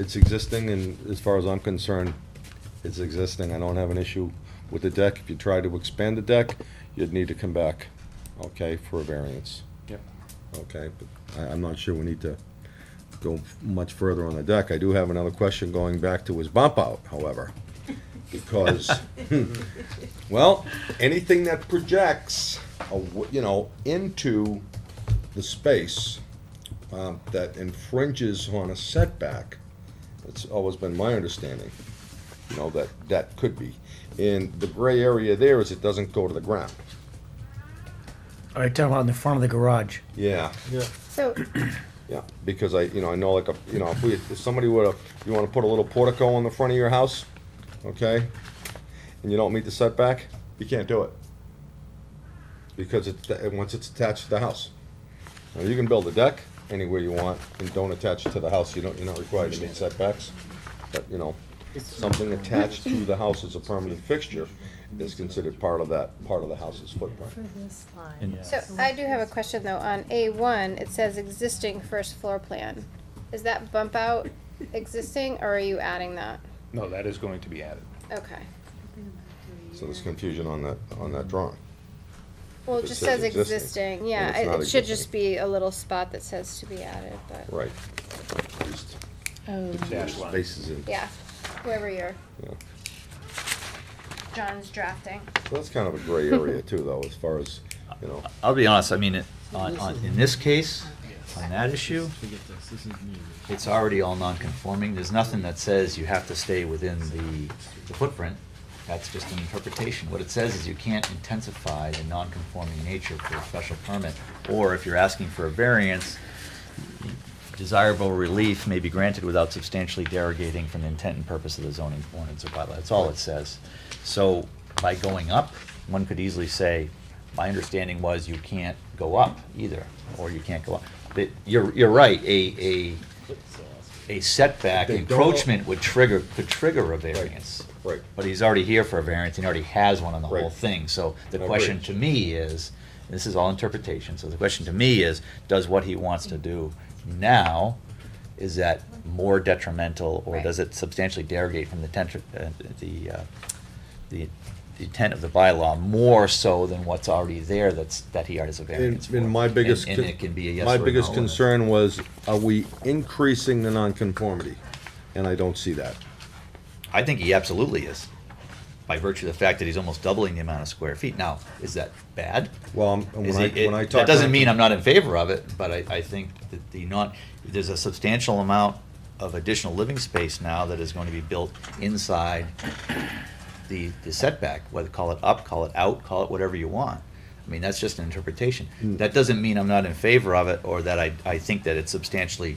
it's existing, and as far as I'm concerned, it's existing, I don't have an issue with the deck. If you try to expand the deck, you'd need to come back, okay, for a variance. Yep. Okay, but I, I'm not sure we need to go much further on the deck. I do have another question going back to his bump out, however. Because, well, anything that projects, you know, into the space, um, that infringes on a setback, it's always been my understanding, you know, that, that could be. And the gray area there is it doesn't go to the ground. All right, talking about in the front of the garage. Yeah, Yeah, So, yeah, because I, you know, I know like a, you know, if we, if somebody would have, you wanna put a little portico on the front of your house, okay? And you don't meet the setback, you can't do it. Because it's, once it's attached to the house. Now, you can build a deck anywhere you want and don't attach it to the house, you don't, you're not required to meet setbacks. But, you know, something attached to the house is a permanent fixture is considered part of that, part of the house's footprint. And- So I do have a question though, on A one, it says existing first floor plan. Is that bump out existing, or are you adding that? No, that is going to be added. Okay. So there's confusion on that, on that drawing. Well, it It just says says existing, existing, and yeah, it's it not it should existing. just be a little spot that says to be added, but, Right. Oh. Just Oh. Dash line. Spaces in. yeah, whoever you're, Yeah. John's drafting. So That's kind of a gray area too, though, as far as, you know, I'll be honest, I mean, it- on, on, in this case, on that issue, Forget this, this is me. it's already all non-conforming. There's nothing that says you have to stay within the, the footprint. That's just an interpretation. What it says is you can't intensify the non-conforming nature for a special permit. Or if you're asking for a variance, desirable relief may be granted without substantially derogating from the intent and purpose of the zoning ordinance or bylaw. That's all it says. So by going up, one could easily say, my understanding was you can't go up either, or you can't go up. But you're, you're right, a, a, a setback They don't- encroachment would trigger, could trigger a variance. right. But he's already here for a variance, and he already has one on the whole Right. thing. So the Agreed. question to me is, this is all interpretation, so the question to me is, does what he wants to do now, is that more detrimental, or Right. does it substantially derogate from the intent, uh, the, uh, the the intent of the bylaw more so than what's already there that's, that he has a variance And, for? and my biggest. And, con- it can be a yes or My a no. biggest and- concern was, are we increasing the nonconformity? And I don't see that. I think he absolutely is, by virtue of the fact that he's almost doubling the amount of square feet. Now, is that bad? Well, I'm- when Is I, he- it- when I talk. That doesn't mean I'm not in favor of it, but I, I think that the non, there's a substantial amount of additional living space now that is going to be built inside the, the setback, whether, call it up, call it out, call it whatever you want. I mean, that's just an interpretation. Mm. That doesn't mean I'm not in favor of it, or that I, I think that it's substantially,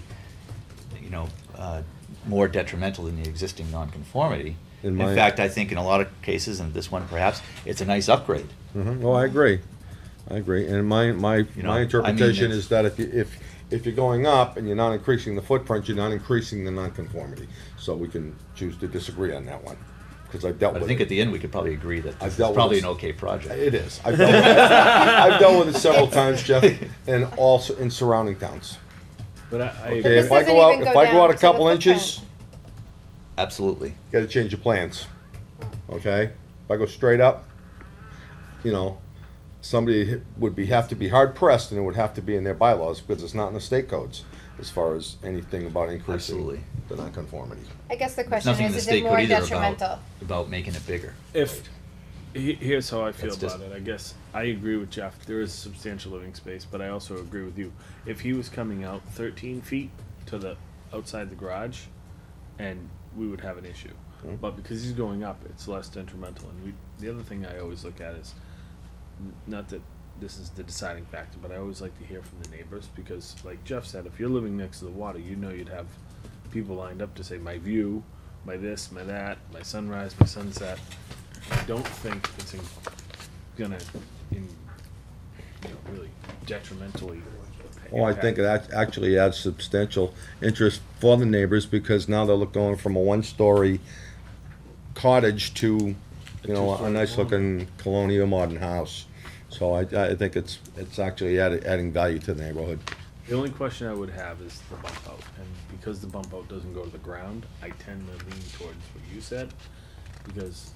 you know, uh, more detrimental than the existing nonconformity. In In fact, I think in a lot of cases, and this one perhaps, it's a nice upgrade. Mhm. Oh, I agree. I agree. And my, my, You know, my mean, interpretation it's- is that if you, if, if you're going up and you're not increasing the footprint, you're not increasing the nonconformity. So we can choose to disagree on that one, because I've dealt But with I think it. at the end, we could probably agree that I've this is dealt with probably this- an okay project. It is. I've dealt with it, I've dealt with it several times, Jeff, and also in surrounding towns. But I, I Okay, this if I doesn't go out, even if go I go down out to a the couple inches, Absolutely. gotta change your plans, okay? If I go straight up, you know, somebody would be, have to be hard pressed, and it would have to be in their bylaws, because it's not in the state codes, as far as anything about increasing Absolutely. the nonconformity. I guess the There's question nothing in is, the is state it code more either detrimental? about, about making it bigger. If, he- here's how I feel That's just- about it, I guess, I agree with Jeff, there is substantial living space, but I also agree with you. If he was coming out thirteen feet to the, outside the garage, and we would have an issue. Mhm. But because he's going up, it's less detrimental, and we, the other thing I always look at is, n- not that this is the deciding factor, but I always like to hear from the neighbors, because like Jeff said, if you're living next to the water, you know you'd have people lined up to say, my view, my this, my that, my sunrise, my sunset. I don't think it's in, gonna, in, you know, really detrimentally. Well, I think it act- actually adds substantial interest for the neighbors, because now they're look- going from a one-story cottage to, you know, a nice-looking colonial modern house. So I, I think it's, it's actually adding, adding value to the neighborhood. The only question I would have is the bump out, and because the bump out doesn't go to the ground, I tend to lean towards what you said, because,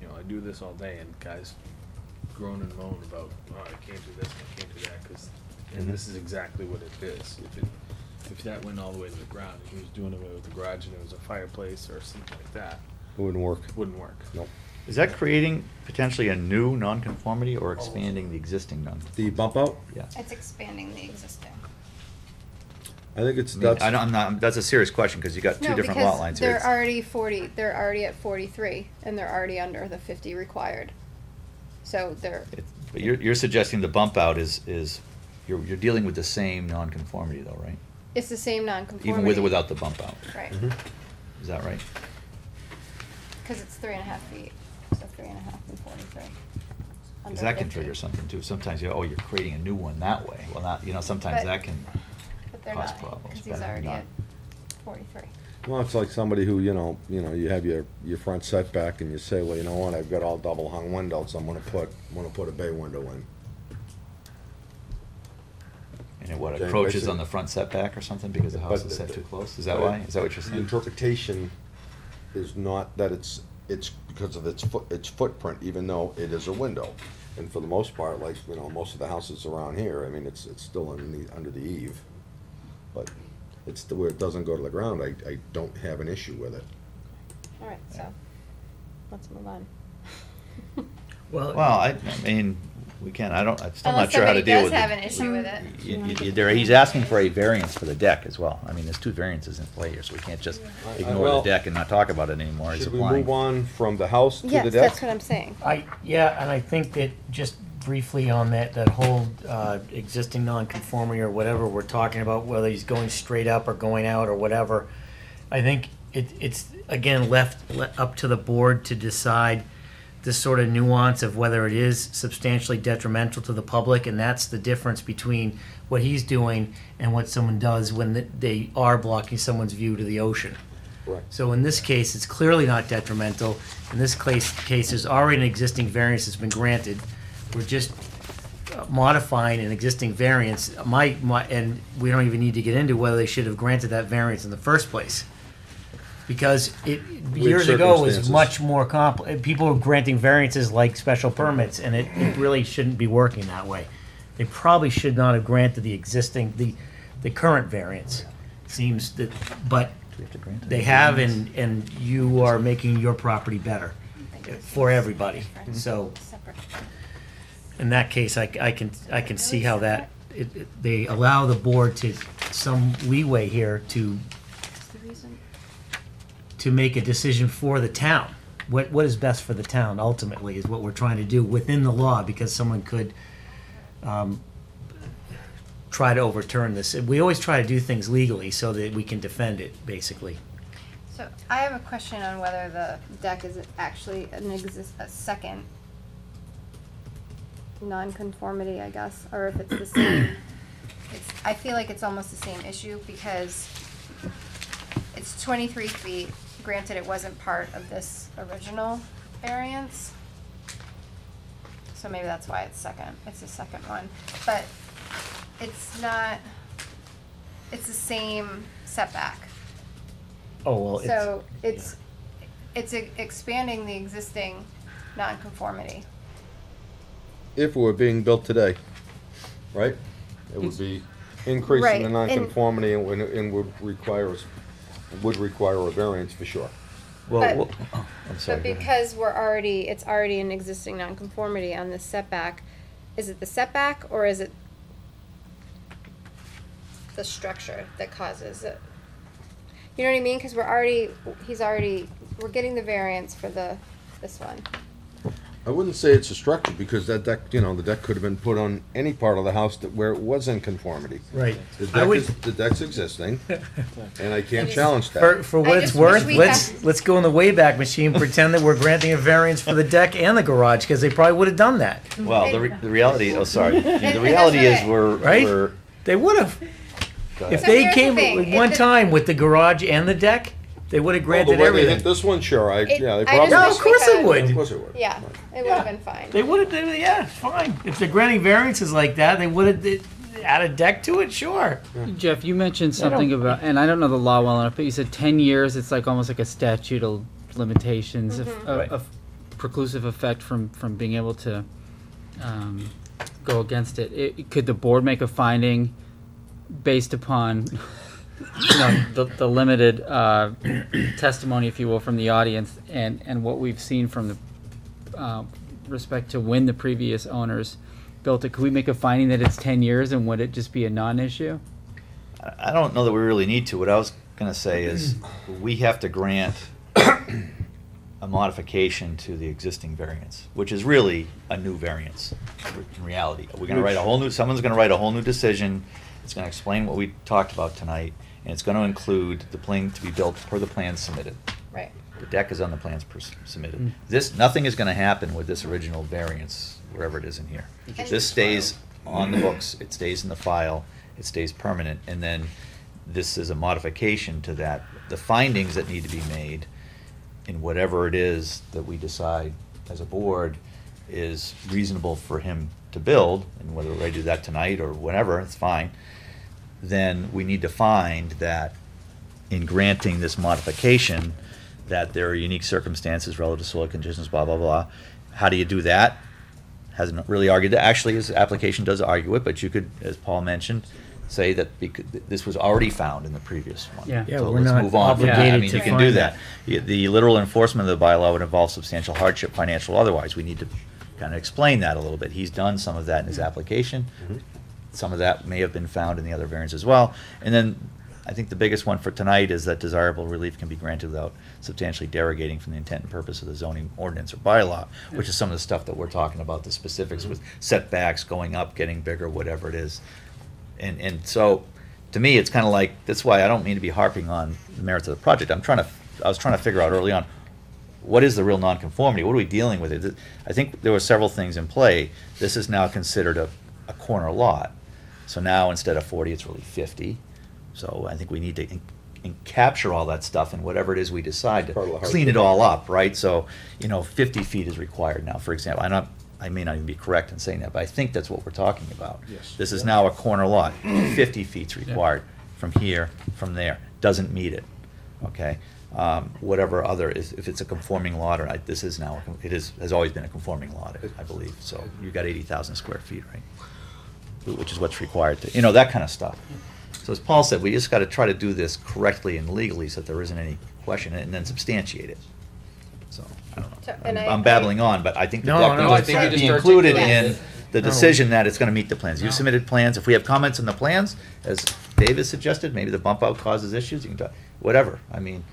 you know, I do this all day, and guys groan and moan about, oh, I can't do this, I can't do that, cause, and this is exactly what it is. If it, if that went all the way to the ground, if he was doing away with the garage and it was a fireplace or something like that, It wouldn't work. it wouldn't work. Nope. Is that creating potentially a new nonconformity or expanding the existing nonconformity? The bump out, Yeah. It's expanding the existing. I think it's, I mean, that's. I don't, I'm not, that's a serious question, because you got two No, different because lot lines here. they're It's- already forty, they're already at forty-three, and they're already under the fifty required. So they're, It- But you're, you're suggesting the bump out is, is, you're, you're dealing with the same nonconformity though, right? it's the same nonconformity. Even with or without the bump out, Right, Mhm. is that right? cause it's three and a half feet, so three and a half and forty-three. Because that can trigger something too. Sometimes, you oh, you're creating a new one that way. Well, not, you know, sometimes But- that can But they're cause not, problems. cause he's better already not. at forty-three. Well, it's like somebody who, you know, you know, you have your, your front setback and you say, well, you know what, I've got all double hung windows, I'm gonna put, wanna put a bay window in. And it what, Okay, approaches basic- on the front setback or something because the house But is set the- too close? Is that but why? Is that what you're The saying? interpretation is not that it's, it's because of its foot, its footprint, even though it is a window. And for the most part, like, you know, most of the houses around here, I mean, it's, it's still under the, under the eave. But it's the, where it doesn't go to the ground, I, I don't have an issue with it. All right, so, let's move on. Well, Well, I, I mean, we can, I don't, I'm still Unless not sure how to somebody deal does with it. have an issue with it. You- you- you- there- he's asking for a variance for the deck as well. I mean, there's two variances in play here, so we can't just ignore the well, deck and not talk about it anymore. He's Should we applying. move on from the house to the Yes, deck? that's what I'm saying. I, yeah, and I think that just briefly on that, that whole, uh, existing nonconformity or whatever we're talking about, whether he's going straight up or going out or whatever, I think it, it's, again, left, le- up to the board to decide this sort of nuance of whether it is substantially detrimental to the public, and that's the difference between what he's doing and what someone does when th- they are blocking someone's view to the ocean. Correct. So in this case, it's clearly not detrimental. In this case, case, there's already an existing variance that's been granted. We're just uh, modifying an existing variance. My, my, and we don't even need to get into whether they should have granted that variance in the first place. Because it, years ago, was circumstances. much more compli, people were granting variances like special permits, and it, it really shouldn't be working that way. They probably should not have granted the existing, the, the current variance. Seems that, but have to grant it? they have, and, and you are making your property better for everybody. So, in that case, I, I can, I can see how that, it, it- they allow the board to, some leeway here to, That's the reason. To make a decision for the town. What, what is best for the town ultimately is what we're trying to do within the law, because someone could, um, try to overturn this. We always try to do things legally so that we can defend it, basically. So I have a question on whether the deck is actually an exist, a second nonconformity, I guess, or if it's the same. It's, I feel like it's almost the same issue because it's twenty-three feet. Granted, it wasn't part of this original variance. So maybe that's why it's second, it's the second one, but it's not, it's the same setback. Oh, well, it's. So it's, it's e- expanding the existing nonconformity. If it were being built today, right? It would be increasing Right, the and- nonconformity and would, and would require, us- would require a variance for sure. Well, But- well, oh, I'm sorry. But go ahead. because we're already, it's already an existing nonconformity on this setback, is it the setback or is it the structure that causes it? You know what I mean? Cause we're already, he's already, we're getting the variance for the, this one. I wouldn't say it's a structure, because that deck, you know, the deck could have been put on any part of the house that, where it was in conformity. Right. The I deck would- is, the deck's existing, and I can't just- challenge For, that. for I what it's just wish worth, we let's, had- let's go in the Wayback Machine, pretend that we're granting a variance for the deck and the garage, because they probably would have done that. Well, the, re- the reality, oh, sorry. The reality is we're, Right? we're, They would have. If. So they here's the came thing, at if one the- time with the garage and the deck, they would have Well, the granted way they hit everything. this one, sure, I, It- yeah, they I probably. just No, wish of course they had- would. Of course it would. Yeah, it would have been fine. They would have, yeah, fine. If they're granting variances like that, they would have add a deck to it, sure. Jeff, you mentioned something about, and I don't know the law well enough, but you said ten years, it's like almost like a statute of limitations of, Mhm. of, Right. of preclusive effect from, from being able to, um, go against it. it. Could the board make a finding based upon, you know, the, the limited, uh, testimony, if you will, from the audience and, and what we've seen from the, uh, respect to when the previous owners built it? Could we make a finding that it's ten years and would it just be a non-issue? I I don't know that we really need to. What I was gonna say is, we have to grant a modification to the existing variance, which is really a new variance in reality. We're gonna write a whole new, someone's gonna write a whole new decision. It's gonna explain what we talked about tonight, and it's gonna include the plane to be built per the plans submitted. Right. The deck is on the plans pers- submitted. Mm. This, nothing is gonna happen with this original variance, wherever it is in here. And- This stays on the books, it stays in the file, it stays permanent, and then this is a modification to that the findings that need to be made in whatever it is that we decide as a board is reasonable for him to build, and whether we're ready to do that tonight or whenever, it's fine, then we need to find that in granting this modification, that there are unique circumstances relative to soil conditions, blah, blah, blah. How do you do that? Hasn't really argued that. Actually, his application does argue it, but you could, as Paul mentioned, say that because this was already found in the previous one. Yeah. Yeah, So we're let's not move on from that. I obligated mean, to you can do find that. that. The- The literal enforcement of the bylaw would involve substantial hardship, financial or otherwise. We need to kind of explain that a little bit. He's done some of that in his mm-hmm. application. Mm-hmm. Some of that may have been found in the other variants as well. And then, I think the biggest one for tonight is that desirable relief can be granted without substantially derogating from the intent and purpose of the zoning ordinance or bylaw, which is some of the stuff that we're talking about, the specifics with mm-hmm. setbacks going up, getting bigger, whatever it is. And, and so, to me, it's kind of like, that's why I don't mean to be harping on the merits of the project. I'm trying to, I was trying to figure out early on, what is the real nonconformity? What are we dealing with? It- I think there were several things in play. This is now considered a, a corner lot. So now, instead of forty, it's really fifty. So I think we need to en- en- capture all that stuff and whatever it is we decide to Part of the clean it all up, right? So, you know, fifty feet is required now, for example. I'm not, I may not even be correct in saying that, but I think that's what we're talking about. Yes. This is now a corner lot. Fifty feet's required from here, from there. Doesn't meet it, okay? Um, whatever other, is if it's a conforming lot or not, this is now, a con- it is, has always been a conforming lot, I believe. So you've got eighty thousand square feet, right? Which is what's required to, you know, that kind of stuff. So as Paul said, we just gotta try to do this correctly and legally so that there isn't any question, and then substantiate it. So, I don't So- know. and I'm- I- I'm babbling on, but I think the No, deck no, I to think you be just included in it. the No. decision that it's gonna meet the plans. You No. submitted plans, if we have comments on the plans, as David suggested, maybe the bump out causes issues, you can talk, whatever, I mean,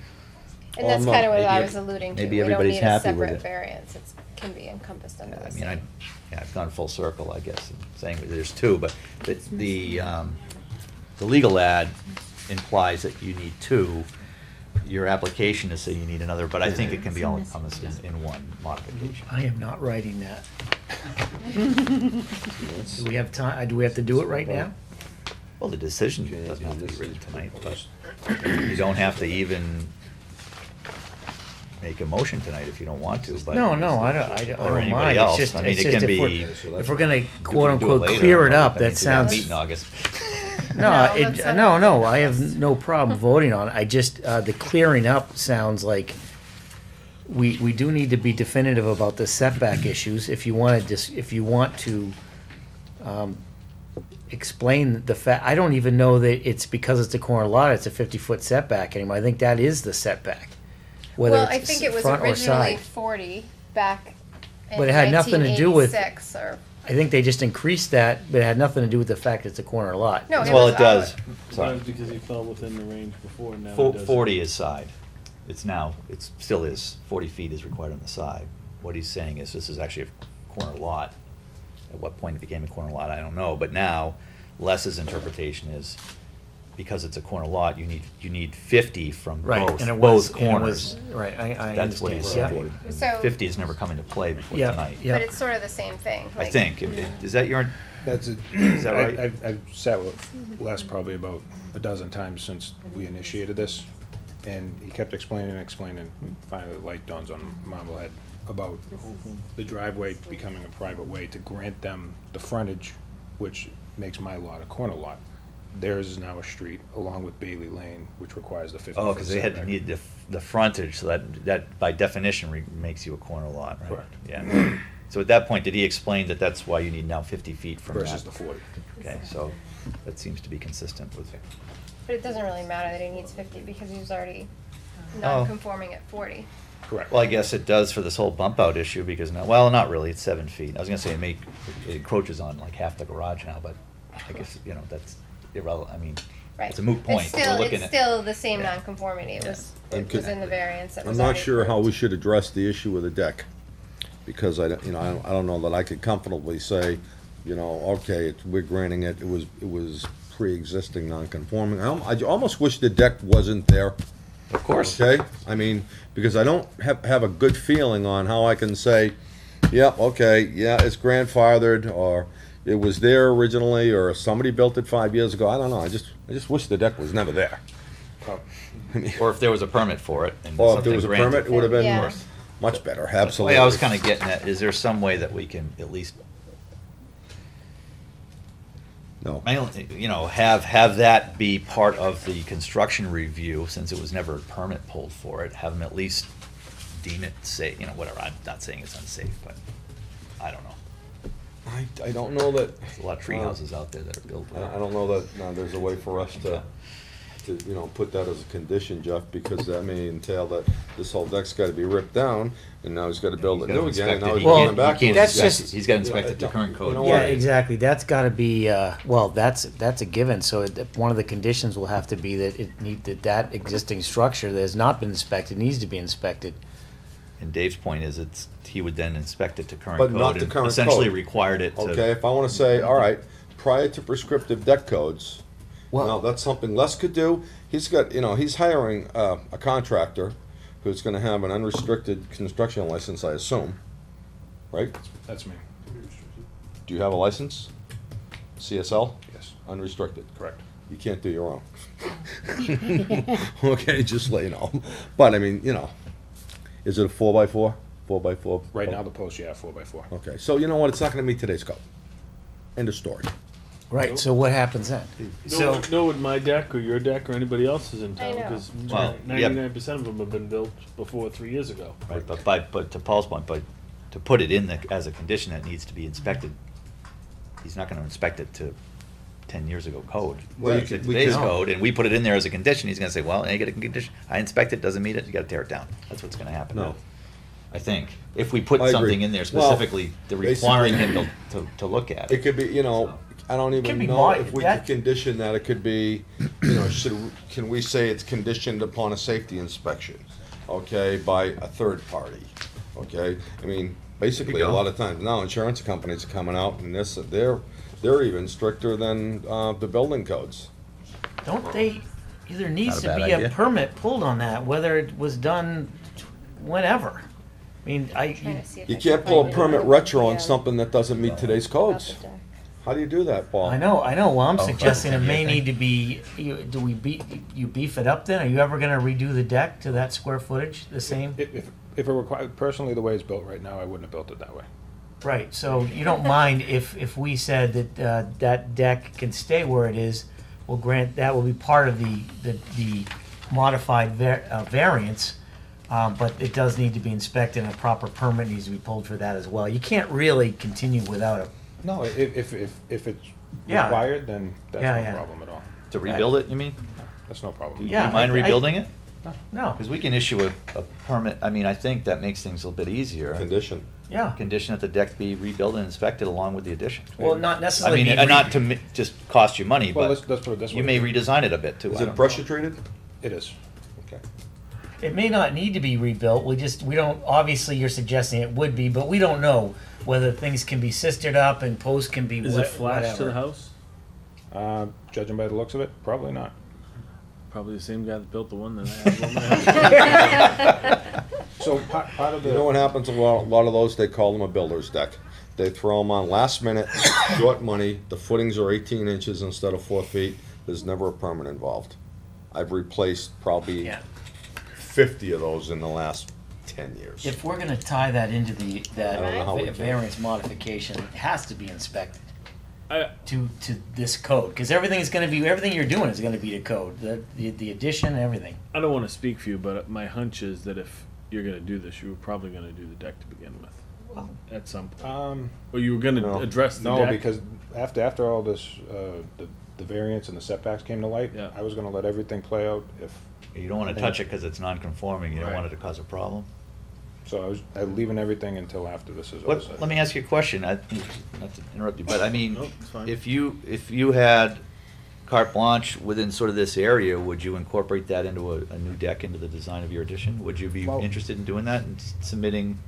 And that's Well, kind of what maybe I ev- was alluding to. maybe We don't everybody's need a happy with separate it. variance. It can be encompassed under I the mean, I, same. Yeah, I've gone full circle, I guess, in saying that there's two, but the, the, um, the legal ad implies that you need two. Your application is saying you need another, but I think it can be all encompassed in, in one modification. I am not writing that. Do we have time, do we have to do it right now? Well, the decision doesn't have to be written tonight, but you don't have to even make a motion tonight if you don't want to, but. No, no, I don't, I don't I Or don't anybody mind. It's else. just, I mean, it's it just can if be. we're, if we're gonna quote we can do unquote later, clear it up, I mean, that we sounds. Meet in August. No, No, it, that's not- no, no, I have no problem voting on it. I just, uh, the clearing up sounds like we, we do need to be definitive about the setback issues. If you wanna just, if you want to, um, explain the fact, I don't even know that it's because it's a corner lot, it's a fifty-foot setback anymore. I think that is the setback. Whether Well, I it's think it was front or originally side. forty back in But it had nothing to do with- 1986 or, I think they just increased that, but it had nothing to do with the fact it's a corner lot. No, it Well, it does, our- sorry. That's because he fell within the range before, now Fo- he doesn't. Forty is side. It's now, it still is, forty feet is required on the side. What he's saying is this is actually a corner lot. At what point it became a corner lot, I don't know, but now Les's interpretation is because it's a corner lot, you need, you need fifty from Right, both, and it was, both and it corners. was, right, I, I That's what understand. he's Yeah. saying. So- Fifty has never come into play before Yeah, tonight. yeah. but it's sort of the same thing. I like- think, It- it- is that your, That's it. Is that right? I- I've, I've sat with Les probably about a dozen times since we initiated this, and he kept explaining and explaining. Finally, the light dawns on Marblehead about the driveway becoming a private way to grant them the frontage, which makes my lot a corner lot. Theirs is now a street along with Bailey Lane, which requires the fifty. oh, because they had, setback. need the, f- the frontage, so that, that by definition re- makes you a corner lot, right? Correct. Yeah. So at that point, did he explain that that's why you need now fifty feet from that? Versus the forty. Okay, so that seems to be consistent with, But it doesn't really matter that he needs fifty because he was already Oh. non-conforming at forty. Correct. well, I guess it does for this whole bump out issue, because now, well, not really, it's seven feet. I was gonna say it may, it encroaches on like half the garage now, but I guess, you know, that's irrelevant, I mean, Right. it's a moot point. It's We're still, looking it's at- still the same Yeah. non-conformity. It Yeah. was, And it could- was in the variance that I'm was not already sure how we should address the issue with the deck, because I, don't- you know, I don't, I don't know that I could comfortably say, you know, okay, it's, we're granting it, it was, it was pre-existing non-conforming. I, al- I almost wish the deck wasn't there. Of course. Okay, I mean, because I don't have, have a good feeling on how I can say, yeah, okay, yeah, it's grandfathered, or it was there originally, or somebody built it five years ago, I don't know, I just, I just wish the deck was never there. Or if there was a permit for it and Or if there was a granted. permit, it would have been Yeah. much better, absolutely. way I was kinda getting at, is there some way that we can at least, No. I you know, have, have that be part of the construction review, since it was never a permit pulled for it, have them at least deem it safe, you know, whatever, I'm not saying it's unsafe, but I don't know. I, I don't know that. There's a lot of tree houses out there that are built. I, I don't know that, no, there's a way for us to, to, you know, put that as a condition, Jeff, because that may entail that this whole deck's gotta be ripped down, and now he's gotta build it new again, and now he's Well, going can't- back. he can't That's inspect just- it. He's gotta inspect it to current You code. know Yeah, what? exactly. That's gotta be, uh, well, that's, that's a given, so it- one of the conditions will have to be that it need, that that existing structure that has not been inspected needs to be inspected. And Dave's point is, it's, he would then inspect it to current But code. not to and current Essentially code. required it to. Okay, if I wanna say, all right, prior to prescriptive deck codes, Well- now, that's something Les could do. He's got, you know, he's hiring, uh, a contractor who's gonna have an unrestricted construction license, I assume, right? That's me, Do you have a license? CSL? yes, Unrestricted. correct. You can't do your own. Okay, just let you know. But I mean, you know, is it a four by four? Four by four? Right oh. now, the post, yeah, four by four. Okay, so you know what? It's not gonna meet today's code. End of story. Right, so what happens then? No, So, no, with my deck or your deck or anybody else's in town, know. because Well, yeah. ninety-nine percent of them have been built before three years ago. Right, but by, but to Paul's point, but to put it in the, as a condition that needs to be inspected, he's not gonna inspect it to ten years ago code. Well, you It's could- we Today's could- code, and we put it in there as a condition, he's gonna say, well, I get a condition, I inspect it, doesn't meet it, you gotta tear it down. That's what's gonna happen. No. I think, if we put I agree. something in there Well, specifically, to requiring him to, to, to look at It it. could be, you know, I don't Could even be know mod- if we that- could condition that, it could be, you know, should, can we say it's conditioned upon a safety inspection? Okay, by a third party, okay? I mean, basically, a go. lot of times now, insurance companies are coming out and this, they're, they're even stricter than, uh, the building codes. don't they, there needs Not a to bad be a idea. permit pulled on that, whether it was done whenever. I mean, I, Trying to see if You I can't can pull a permit it. retro on Yeah. something that doesn't meet today's codes. How do you do that, Paul? I know, I know, well, I'm Oh, suggesting it may need to be, you, do we beat, you beef it up then? Are you ever gonna redo the deck to that square footage, the same? If, if, if it required, personally, the way it's built right now, I wouldn't have built it that way. Right, so you don't mind if, if we said that, uh, that deck can stay where it is, well, grant, that will be part of the, the, the modified var- uh, variance, um, but it does need to be inspected and a proper permit needs to be pulled for that as well. You can't really continue without a, No, if, if, if, if it's Yeah. required, then that's Yeah, no yeah. problem at all. To rebuild it, you mean? That's no problem. Do problem. you Yeah, mind I- I- rebuilding it? no, Because we can issue a, a permit, I mean, I think that makes things a little bit easier. Condition. Yeah. Condition that the deck be rebuilt and inspected along with the addition. Well, not necessarily. I necessarily. mean, be uh, re- not to mi- just cost you money, Well, let's, but let's put it this way. you may redesign it a bit too. Is I it don't know. pressure treated? It is. Okay. It may not need to be rebuilt, we just, we don't, obviously you're suggesting it would be, but we don't know whether things can be sistered up and posts can be Is wha- it flash to the house? Uh, judging by the looks of it, probably not. Probably the same guy that built the one that I have on my house. So part, part of the. You know what happens, a lot, a lot of those, they call them a builder's deck. They throw them on last minute, short money, the footings are eighteen inches instead of four feet, there's never a permit involved. I've replaced probably Yeah, fifty of those in the last ten years. if we're gonna tie that into the, I don't know how we that can. variance modification, it has to be inspected I, to, to this code, cause everything is gonna be, everything you're doing is gonna be to code, the, the, the addition, everything. I don't want to speak for you, but my hunch is that if you're going to do this, you were probably going to do the deck to begin with. Well- At some point. Um, Or you were going to No. address the no, deck. because after, after all this, uh, the, the variance and the setbacks came to light, Yeah. I was gonna let everything play out if, You don't want to touch it because it's non-conforming, you don't want it to cause a problem. so I was, I'm leaving everything until after this is over. What, let me ask you a question, I, not to interrupt you, but I mean, Nope, it's fine. if you, if you had carte blanche within sort of this area, would you incorporate that into a, a new deck into the design of your addition? Would you be Well- interested in doing that and s- submitting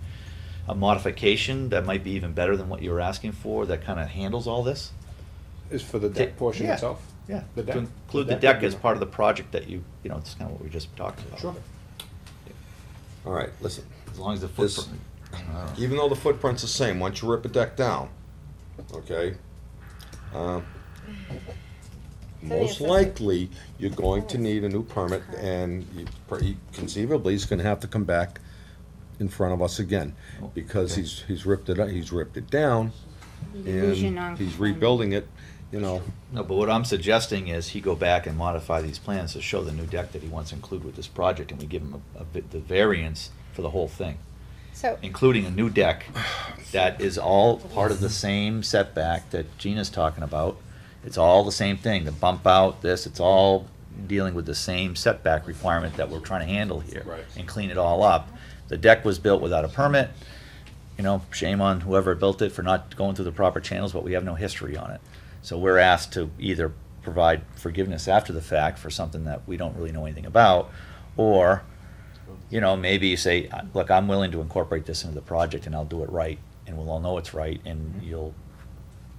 a modification that might be even better than what you were asking for, that kind of handles all this? Is for the deck Ta- portion yeah. itself? Yeah, The to deck- include the the deck deck would be as part of the project that you, you know, it's kind of what we just talked about. Sure. All right, listen, As long as the This- footprint. I don't know. even though the footprint's the same, once you rip a deck down, okay? um, most likely, you're going to need a new permit, and you- pre- conceivably, he's gonna have to come back in front of us again, oh, because he's, he's ripped it, he's ripped it down, You lose your and non- he's rebuilding it, you know. No, but what I'm suggesting is he go back and modify these plans to show the new deck that he wants to include with this project, and we give him a, a bit, the variance for the whole thing, So, including a new deck that is all part of the same setback that Gina's talking about. It's all the same thing, the bump out, this, it's all dealing with the same setback requirement that we're trying to handle here. Right. And clean it all up. The deck was built without a permit, you know, shame on whoever built it for not going through the proper channels, but we have no history on it. So we're asked to either provide forgiveness after the fact for something that we don't really know anything about, or, you know, maybe you say, "Uh, look, I'm willing to incorporate this into the project and I'll do it right, and we'll all know it's right, and you'll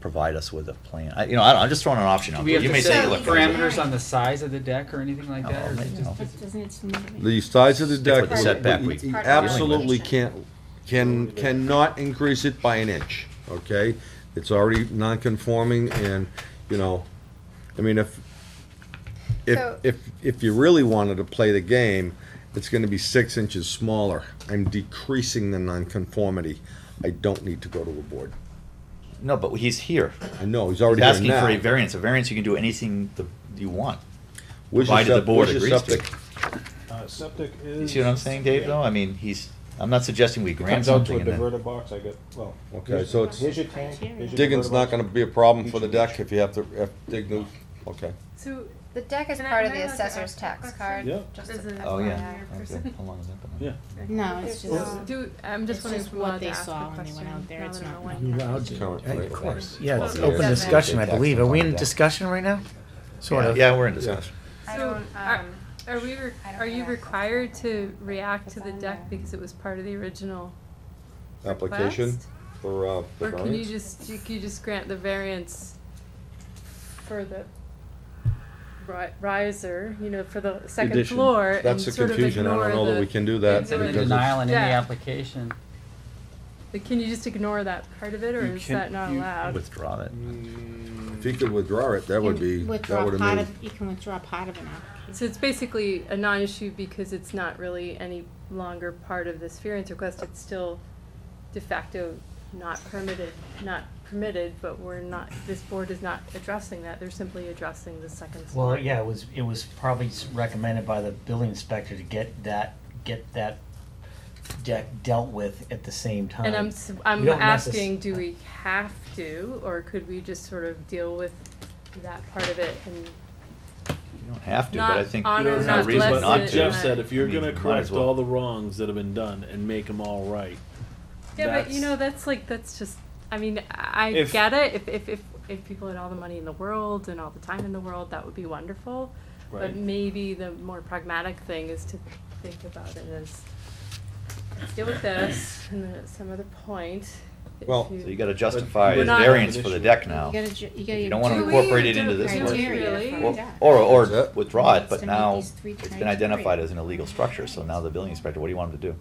provide us with a plan. I, you know, I don't, I'm just throwing an option Do out we there. have You to may say, set look. parameters on the size of the deck or anything like that? No, or is it maybe just- no. That doesn't it seem to me? The size of the Stick deck. with the setback we- he Part Absolutely can't, can, cannot increase it by an inch, okay? It's already non-conforming and, you know, I mean, if, if, So- if, if you really wanted to play the game, it's gonna be six inches smaller. I'm decreasing the non-conformity. I don't need to go to a board. No, but he's here. I know, he's He's already here asking for a variance. A variance, you can do anything the, you want. Where's your provided the sep- board where's your agrees to. septic? Uh, septic You see what I'm saying, Dave, though? I mean, he's, I'm not suggesting we grant Comes out to something a and then. diverter box, I get, well. Okay, here's- so it's- Here's your tank, here's your Digging's diverter not box. gonna be a problem for the deck if you have to, have to dig new, okay. So, the deck is Can I- part of am I the allowed to assessor's ask tax question? card. Yeah. just Is a it- Oh, yeah. FYI. Okay. How long has that been? Yeah. No, it's just, Well, do, I'm just It's wondering just if we're what allowed they to ask saw a when they went question. out there. It's that I know not when like- You to allowed to. Current Yeah, rate Of of course, way. yeah, it's yeah. open Setback. discussion, I Tax believe. Are we in on discussion right now? Sort of. Yeah, we're in discussion. I So, don't, are, um, are we, re- I don't are you have- required to react to It's the on deck there. because it was part of the original Application request? for, uh, the Or can you variance? just, you- can you just grant the variance for the ri- riser, you know, for the second Addition. floor and That's the sort of confusion, I ignore don't know that the- we can do that. It's in the because denial and in the Yeah. application. Like, Can you just ignore that part of it, or You is can- that not you- allowed? Withdraw it. If he could withdraw it, that would be, that withdraw would part made, of, you can withdraw part of an application. So it's basically a non-issue because it's not really any longer part of this variance request, it's still de facto not permitted, not permitted, but we're not, this board is not addressing that, they're simply addressing the second floor. Well, yeah, it was, it was probably s- recommended by the building inspector to get that, get that deck dealt with at the same time. And I'm, s- We I'm don't necess- asking, do we have to, or could we just sort of deal with that part of it and You don't have to, but I Not think honor, there's no not reason bless not it, to. Jeff said, if you're I mean, gonna might as correct well. all the wrongs that have been done and make them all right. Yeah, but you that's- know, that's like, that's just, I mean, I If- get it, if, if, if, if people had all the money in the world and all the time in the world, that would be wonderful. But maybe the more pragmatic thing is to think about it as, let's deal with this, and then at some other point, if Well- So you gotta justify We're a not- variance for the deck now. You gotta, ju- you gotta. You don't wanna incorporate it into this one. criteria Criteria for for Or, or, or withdraw it, but now it's been identified as an illegal structure, so now the building inspector, what do you want him to do?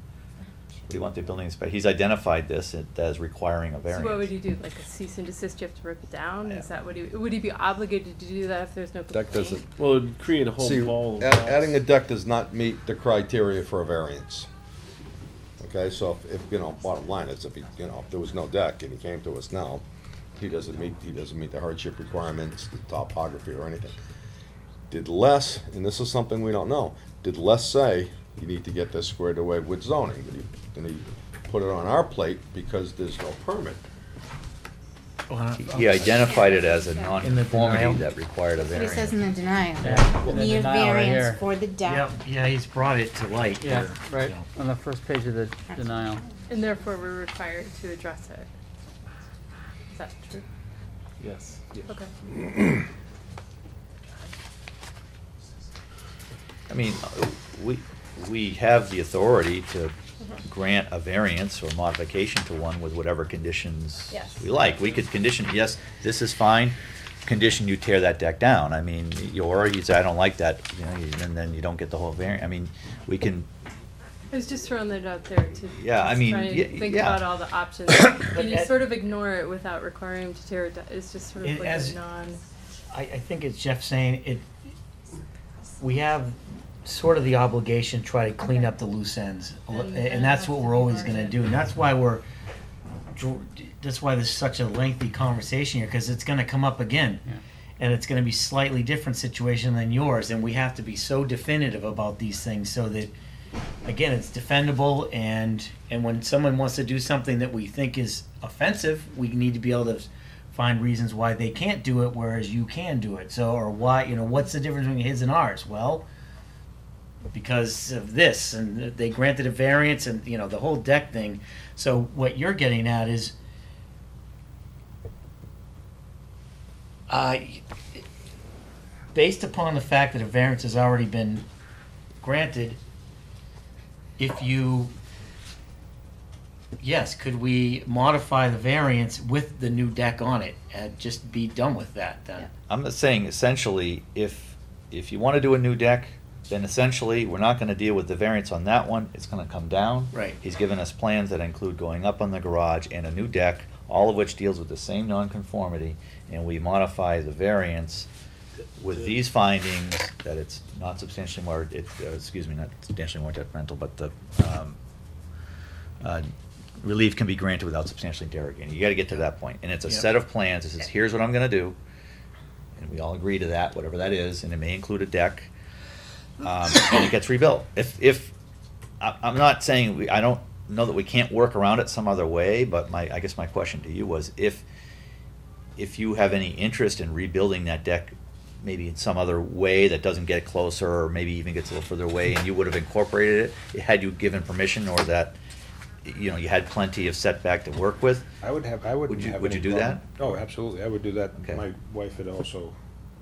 Do want the building inspector, he's identified this as requiring a So variance. what would you do, like a cease and desist, you have to rip it down, is that what he, would he be obligated to do that if there's no complaint? deck doesn't, Well, it'd create a whole see, ball of adding a deck does not meet the criteria for a variance. Okay, so if, if, you know, bottom line is if he, you know, if there was no deck and he came to us now, he doesn't meet, he doesn't meet the hardship requirements, the topography or anything. Did Les, and this is something we don't know, did Les say you need to get this squared away with zoning? Did he, did he put it on our plate because there's no permit? He- He identified it as a non-conformity that required a That's what it says in the denial. Yeah, in the Need a denial right here. variance for the deck. Yeah, yeah, he's brought it to light. Yeah, here, right, so. on the first page of the denial. And therefore, we're required to address it. Is that true? Yes. yes. Okay. I mean, uh, we, we have the authority to mm-hmm. grant a variance or modification to one with whatever conditions Yes. we like. We could condition, yes, this is fine, condition you tear that deck down. I mean, you- or you say, I don't like that, you know, you- and then you don't get the whole variant. I mean, we can, I was just throwing that out there to Yeah, I just mean, try and y- think yeah. about all the options. But Can you at- sort of ignore it without requiring him to tear it down? It's just sort of It- like as- a non. I, I think it's Jeff saying it, we have sort of the obligation to try to clean up the loose ends. And that's what we're always gonna do, and that's why we're, dr- that's why there's such a lengthy conversation here, cause it's gonna come up again. Yeah. And it's gonna be slightly different situation than yours, and we have to be so definitive about these things so that, again, it's defendable and, and when someone wants to do something that we think is offensive, we need to be able to find reasons why they can't do it, whereas you can do it. So, or why, you know, what's the difference between his and ours? Well, because of this, and they granted a variance, and you know the whole deck thing. So, what you're getting at is, uh, based upon the fact that a variance has already been granted, if you Yes, could we modify the variance with the new deck on it and just be done with that then? I'm saying essentially, if, if you want to do a new deck, then essentially, we're not gonna deal with the variance on that one, it's gonna come down. Right. He's given us plans that include going up on the garage and a new deck, all of which deals with the same nonconformity, and we modify the variance with these findings, that it's not substantially more, it, uh, excuse me, not substantially more detrimental, but the, um, uh, relief can be granted without substantially derogating. You gotta get to that point, and it's a Yep. set of plans, it says, here's what I'm gonna do, and we all agree to that, whatever that is, and it may include a deck, um, and it gets rebuilt. If, if, I, I'm not saying, we, I don't know that we can't work around it some other way, but my, I guess my question to you was, if, if you have any interest in rebuilding that deck, maybe in some other way that doesn't get closer, or maybe even gets a little further away, and you would have incorporated it, had you given permission, or that, you know, you had plenty of setback to work with, I would have, I wouldn't Would you- have would you do problem. Oh, absolutely, I would do that. Okay. My wife had also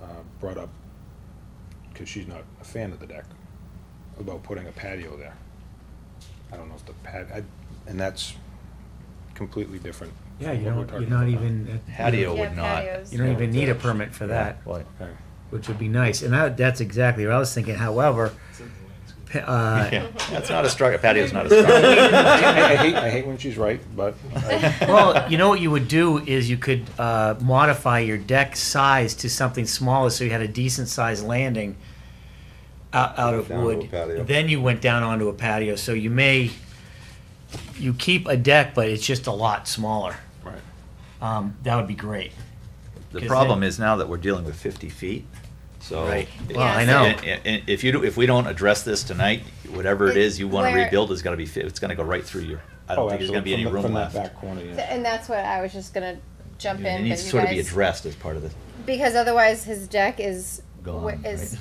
uh, brought up, because she's not a fan of the deck, about putting a patio there. I don't know if the pad, I- and that's completely different. Yeah, you don't, you're not about. even. patio Yeah, would not. patios. You don't even need a permit for that, What? Okay. which would be nice. And that, that's exactly what I was thinking. However, pa- uh, Yeah, that's not a structure, a patio's not a I, structure. I hate, I hate when she's right, but I- well, you know what you would do is you could uh, modify your deck size to something smaller, so you had a decent sized landing out, out of down to a wood. patio. Then you went down onto a patio, so you may you keep a deck, but it's just a lot smaller. right. Um, that would be great. The 'Cause problem then- is now that we're dealing with fifty feet, so. Right. Well, I know. And- and- and if you, do- if we don't address this tonight, whatever it It- is you wanna where- rebuild is gonna be, fi- it's gonna go right through your, I Oh, don't think there's gonna be any absolutely. Room From left. that back corner, Th- yeah. And that's what I was just gonna jump in, It but needs to you sort of be guys, addressed as part of the, because otherwise his deck is, Gone, wi- is, right.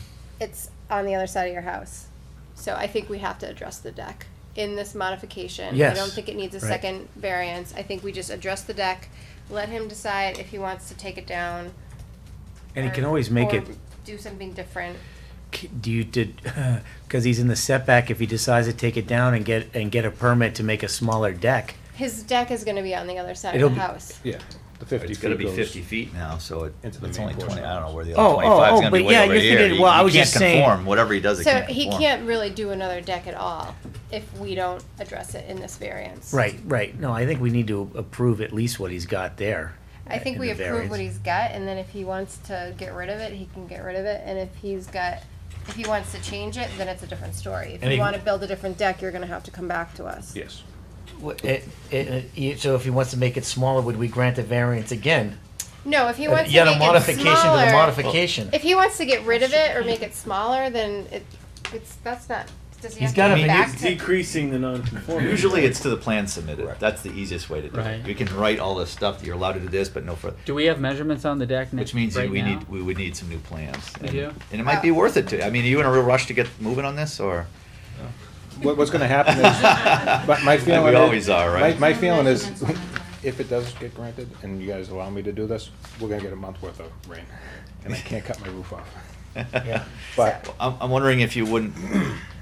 it's on the other side of your house. So I think we have to address the deck in this modification. I Yes. don't think it needs a Right. second variance. I think we just address the deck, let him decide if he wants to take it down. And he or- can always make or it. Do something different. c- Do you did because he's in the setback? If he decides to take it down and get and get a permit to make a smaller deck, His deck is gonna be on the other side It'll of the be- house. Yeah, the fifty it's gonna feet be goes. fifty feet now, so it, Into the it's main only portion twenty, I don't know where the Oh, other oh, twenty-five is oh, gonna be but way yeah, over you're here. thinking- You- well, I you was can't just saying- conform. Whatever he does, it So can't he conform. can't really do another deck at all if we don't address it in this variance. right, right. No, I think we need to approve at least what he's got there. I think in we the approve variance. what he's got, and then if he wants to get rid of it, he can get rid of it, and if he's got, if he wants to change it, then it's a different story. If And you he- wanna build a different deck, you're gonna have to come back to us. Yes. What- it- it- it- so if he wants to make it smaller, would we grant a variance again? No, if he uh, wants to Yet make a it modification to the smaller- modification. If he wants to get rid of it or make it smaller, then it, it's, that's not, does he He's have gotta to make come it to? Decreasing the non-conformity. Usually it's to the plan submitted. Right. That's the easiest way to do it. Right. You can write all this stuff, that you're allowed to do this, but no further. Do we have measurements on the deck now? Which means right we now? need, we would need some new plans. We And- do? And it might be oh. worth it to, I mean, are you in a real rush to get moving on this, or? What, what's gonna happen is, but my feeling We is- always are, right? my feeling is, Measurements on the- if it does get granted and you guys allow me to do this, we're gonna get a month worth of rain. And I can't cut my roof off. Yeah. But, I'm, I'm wondering if you wouldn't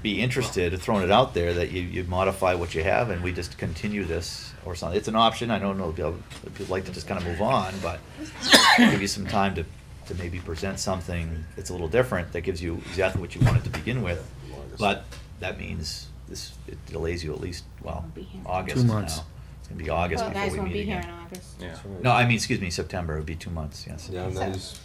be interested, in throwing it out there, that you, you modify what you have and we just continue this or something. It's an option, I don't know if you'll- if you'd like to just kind of move on, but give you some time to, to maybe present something that's a little different, that gives you exactly what you wanted to begin with. But that means this, it delays you at least, well, Won't be here. August Two now. months. It's gonna be August Well, before guys we won't meet be here in again. August. yeah. No, I mean, excuse me, September, it would be two months, yes. Yeah, and then he's,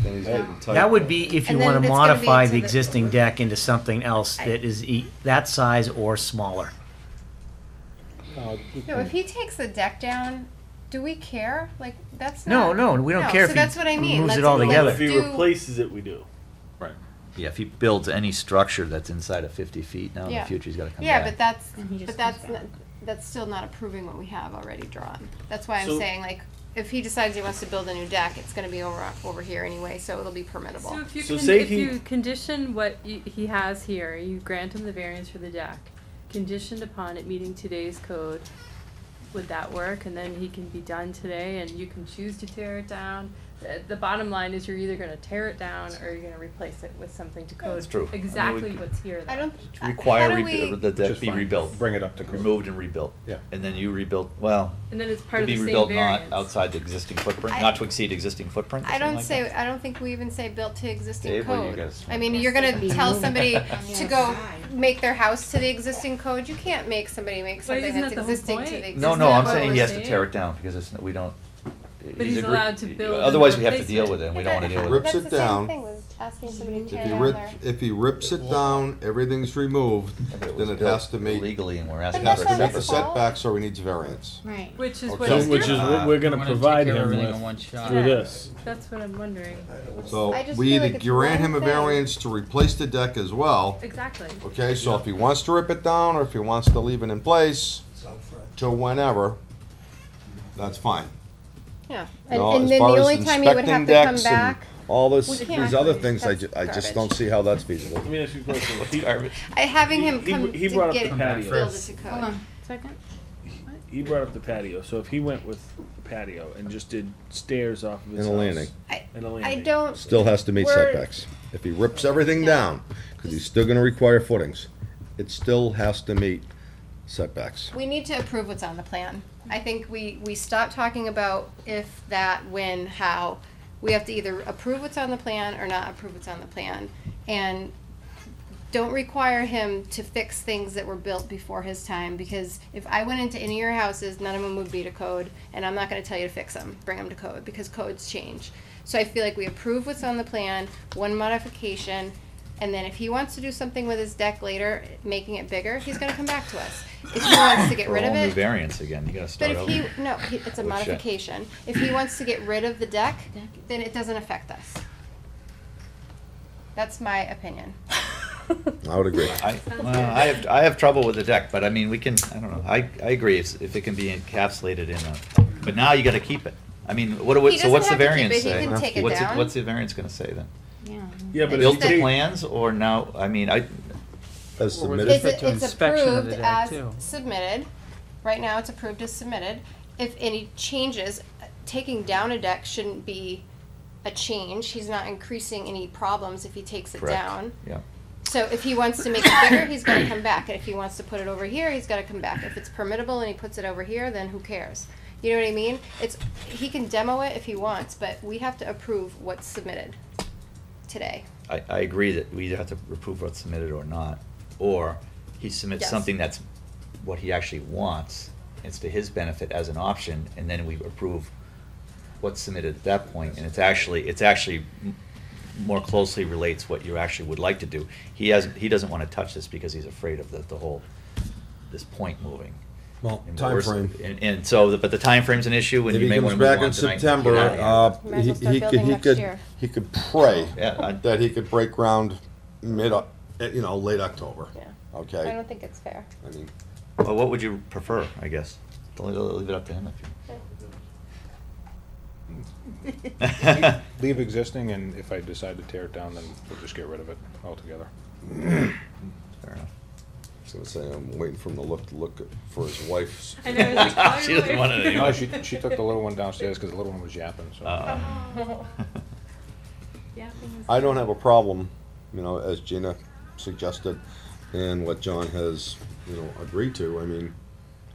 then he's getting tight. That would be if you And then wanna it's gonna be modify into the the- existing deck into something else I- that is e- that size or smaller. No, if he takes the deck down, do we care? Like, that's No, not. no, we don't care so if he that's what I mean. moves it Let's- all let's together. If he do- replaces it, we do. Yeah, if he builds any structure that's inside of fifty feet, now in the Yeah. future, he's gotta come back. Yeah, but that's, And he just but that's, back. not- that's still not approving what we have already drawn. That's why I'm So- saying, like, if he decides he wants to build a new deck, it's gonna be over, over here anyway, so it'll be So permittable. if you So can, say if he- you condition what y- he has here, you grant him the variance for the deck, conditioned upon it meeting today's code, would that work? And then he can be done today and you can choose to tear it down. The, the bottom line is you're either gonna tear it down or you're gonna replace it with something to code. That's true. I mean, we Exactly what's here I though. don't, uh, Require how do rebu- we- the deck Just be fine. rebuilt, Bring it up to code. removed and rebuilt. Yeah. And then you rebuilt, well, And then it's part to of the be same rebuilt not variance. outside the existing footprint, I- not to exceed existing footprint, or I something don't like say, that? I don't think we even say built to existing Dave, what do you code. guys- I mean, you're gonna Be tell moving somebody to go outside. make their house to the existing code, you can't make somebody make But something isn't that's that the whole existing to point? the existing. No, no, I'm what saying he we're has to tear it down, because it's, we don't. But he's agree- allowed to build Otherwise, we have to deal with it, and we don't wanna deal with Rips it. That's it the same down. thing, was asking somebody to If he down rips, their. if he rips it down, everything's removed, If then it has to meet, Legally, and we're But asking has for that's to meet the his fault. setbacks or he needs variance. Right. Which is what Okay. he's Which is doing. what we're gonna We're gonna provide take care of him everything with in one shot. through this. That's what I'm wondering. So I just we feel either like it's grant him a thing. variance to replace the deck as well, Exactly. okay? So if he wants to rip it down or if he wants to leave it in place till whenever, that's fine. Yeah, You and, know, and as then far the as only time he would inspecting have to come decks and back, All this, We these can't. other things, I ju- I just don't see how that's feasible. Let me ask you a question. Garbage. I, having him He- he- come he to brought up get the it patio. build it First. code. Hold on, second. He brought up the patio, so if he went with the patio and just did stairs off of his And a house. landing. I, And a I landing. don't, Still has to meet We're- setbacks. If he rips everything down, because he's still gonna require footings, it still has to meet setbacks. we need to approve what's on the plan. I think we, we stop talking about if, that, when, how. We have to either approve what's on the plan or not approve what's on the plan. And don't require him to fix things that were built before his time, because if I went into any of your houses, none of them would be to code, and I'm not gonna tell you to fix them, bring them to code, because codes change. So I feel like we approve what's on the plan, one modification, and then if he wants to do something with his deck later, making it bigger, he's gonna come back to us. If he wants to get rid of whole new it, variance again, you gotta but start if over. he, no, he- it's a With shed. modification. If he wants to get rid of the deck, then it doesn't affect us. That's my opinion. I would agree. I, well, I have, I have trouble with the deck, but I mean, we can, I don't know, I, I agree, if, if it can be encapsulated in a, but now you gotta keep it. I mean, what, what, He so what's the doesn't have to keep variance it, he say? can take it What's down. What's the variance gonna say then? Yeah. Yeah, but Built if to plans or now, I mean, I, As Or was submitted, it- It's, to it's inspection of approved the as too. submitted. Right now, it's approved as submitted. If any changes, taking down a deck shouldn't be a change. He's not increasing any problems if he takes it correct, down. yeah. So if he wants to make it bigger, he's gotta come back, and if he wants to put it over here, he's gotta come back. If it's permittable and he puts it over here, then who cares? You know what I mean? It's, he can demo it if he wants, but we have to approve what's submitted today. I, I agree that we either have to approve what's submitted or not, or he submits Yes. something that's what he actually wants, it's to his benefit as an option, and then we approve what's submitted at that point, and it's actually, it's actually m- more closely relates what you actually would like to do. He hasn't, he doesn't wanna touch this because he's afraid of the, the whole, this point moving. Well, And what we're timeframe. And, and so, the- but the timeframe's an issue, and If you he may comes wanna move back on in tonight. September, Get out uh, Might as he, well start he could, building he next could, year. he could pray Yeah, I- that he could break ground mid, uh, you know, late October. Yeah. I Okay? don't think it's fair. I mean, Well, what would you prefer, I guess? Leave leave it up to him if you. Leave existing, and if I decide to tear it down, then we'll just get rid of it altogether. Fair enough. I was gonna say, I'm waiting for him to look, look for his wife's. I know, it's like, She doesn't want it No, anymore. she, she took the little one downstairs because the little one was yapping, so. Yeah, things- oh. I don't have a problem, you know, as Gina suggested, and what John has, you know, agreed to. I mean,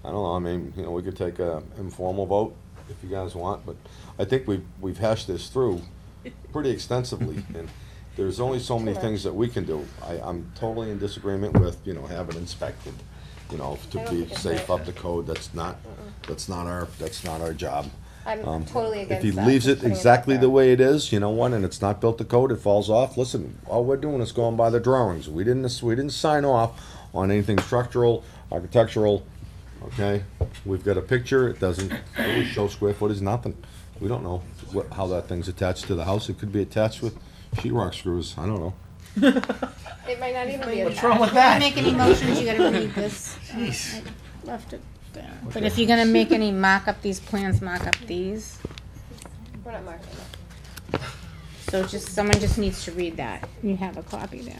I don't know, I mean, you know, we could take a informal vote if you guys want, but I think we've, we've hashed this through pretty extensively, and there's only so many things that we can do. I, I'm totally in disagreement with, you know, having inspected, you know, I to don't be think it's safe right. up to code. That's not, that's not our, that's not our job. I'm Um, totally against If he that, leaves just it putting exactly out the there. way it is, you know what, and it's not built to code, it falls off, listen, all we're doing is going by the drawings. We didn't, we didn't sign off on anything structural, architectural, okay? We've got a picture, it doesn't really show square footage, nothing. We don't know what, how that thing's attached to the house, it could be attached with sheet rock screws, I don't know. It might not even be What's wrong with If you're gonna that? make any motions, you gotta read this. Uh, Jeez. I Left it there. But if you're gonna make any mock up these plans, mock up these. We're not marking it. So just, someone just needs to read that. You have a copy there.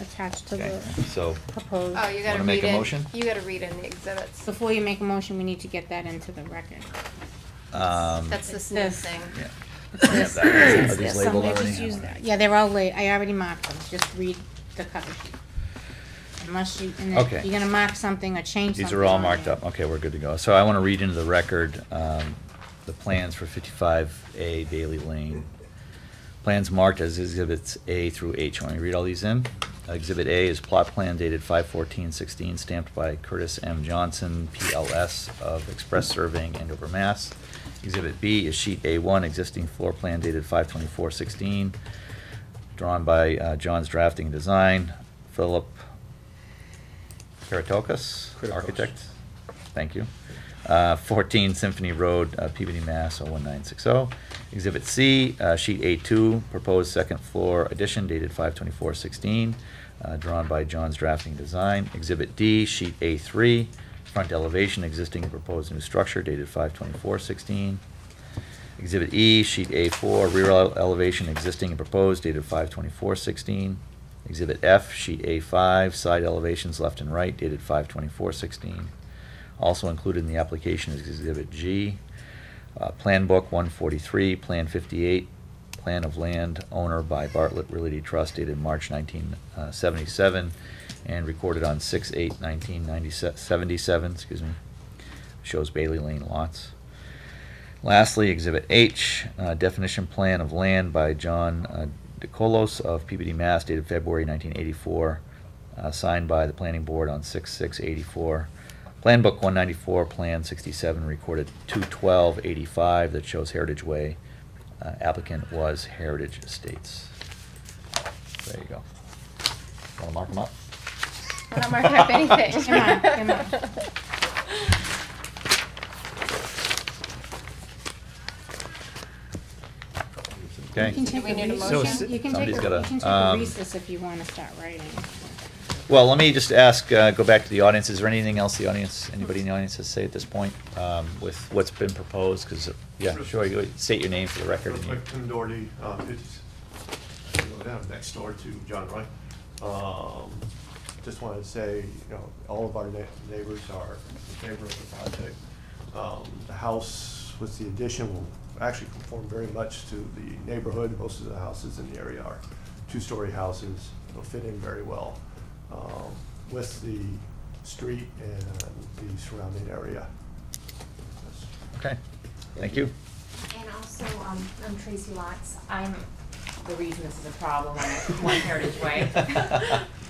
Attached to Okay, the so, proposed. Oh, you gotta Wanna make read a it. motion? You gotta read in the exhibits. Before you make a motion, we need to get that into the record. um, That's the It's snooze thing. yeah. This- Are this- these this, labeled somebody already? just use that. Yeah, they're all la, I already marked them, just read the cover sheet. Unless you, and Okay. then you're gonna mark something or change something. These are all on marked there. up, okay, we're good to go. So I wanna read into the record, um, the plans for fifty-five A Bailey Lane. Plans marked as exhibits A through H. Want me to read all these in? Exhibit A is plot plan dated five fourteen sixteen, stamped by Curtis M. Johnson, PLS of Express Surveying, Andover, Mass. Exhibit B is sheet A one, existing floor plan dated five twenty-four sixteen, drawn by uh, John's Drafting and Design, Philip Kritikos. architect. Thank you. Uh, 14 Symphony Road, uh, Peabody, Mass. 01960. Exhibit C, uh, sheet A2, proposed second floor addition dated 52416, uh, drawn by John's Drafting and Design. Exhibit D, sheet A3, front elevation, existing and proposed new structure dated 52416. Exhibit E, sheet A4, rear ele- elevation, existing and proposed, dated 52416. Exhibit F, sheet A5, side elevations left and right, dated 52416. Also included in the application is Exhibit G, uh, Plan Book 143, Plan 58, Plan of Land Owner by Bartlett Realty Trust dated March 1977, and recorded on 6/8/1977, excuse me. Shows Bailey Lane lots. Lastly, Exhibit H, uh, definition plan of land by John uh, DeColos of PBD Mass dated February 1984, uh, signed by the planning board on 6/6/84. Plan Book 194, Plan 67, recorded 2/12/85 that shows Heritage Way. Uh, Applicant was Heritage Estates. There you go. Want to mark them up? We're not marking up anything. Come on, come on. Okay. You can take we a need a recess, motion? you can take Somebody's a, gotta, you can take a um, recess if you wanna start writing. Well, let me just ask, uh, go back to the audience, is there anything else the audience, anybody in the audience has to say at this point, um, with what's been proposed? Because, yeah, sure, you state your name for the record. and you- Like Tim Doherty, uh, it's, you know, down next door to John Wright. Um, just wanted to say, you know, all of our ne- neighbors are in favor of the project. Um, the house with the addition will actually conform very much to the neighborhood. Most of the houses in the area are two-story houses. It'll fit in very well, um, with the street and the surrounding area. That's- Okay, thank you. And also, um, I'm Tracy Watts. I'm the reason this is a problem on One Heritage Way.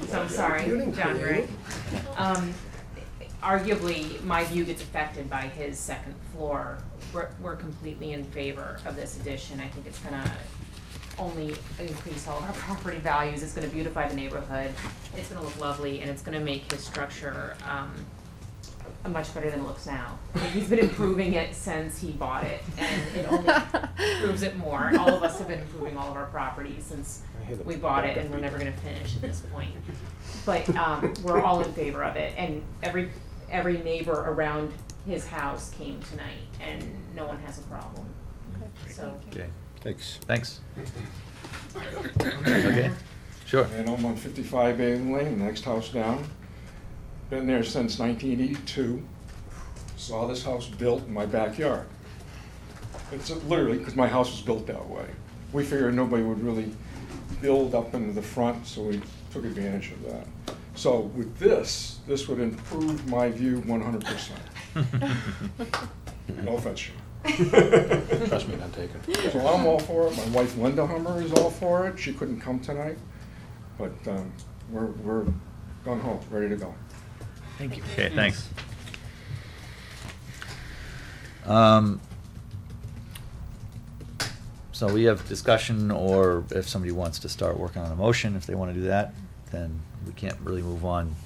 So I'm sorry, John create Ray. Um, arguably, my view gets affected by his second floor. We're, we're completely in favor of this addition. I think it's gonna only increase all of our property values. It's gonna beautify the neighborhood. It's gonna look lovely and it's gonna make his structure, um, much better than it looks now. Like, He's been improving it since he bought it, and it only proves it more. All of us have been improving all of our properties since I hear the we bought it, and we're never gonna finish at this point. But, um, we're all in favor of it, and every, every neighbor around his house came tonight, and no one has a problem. So, Okay, Thanks. thanks. Okay, sure. And I'm on fifty-five Bailey Lane, next house down. Been there since nineteen eighty-two. Saw this house built in my backyard. It's literally, because my house was built that way. We figured nobody would really build up into the front, so we took advantage of that. So with this, this would improve my view one hundred percent. No offense, Sean. Trust me, not taken. So I'm all for it. My wife Linda Hummer is all for it. She couldn't come tonight. But um, we're, we're gung ho, ready to go. Thank you. Okay, thanks. Um, so we have discussion, or if somebody wants to start working on a motion, if they wanna do that, then we can't really move on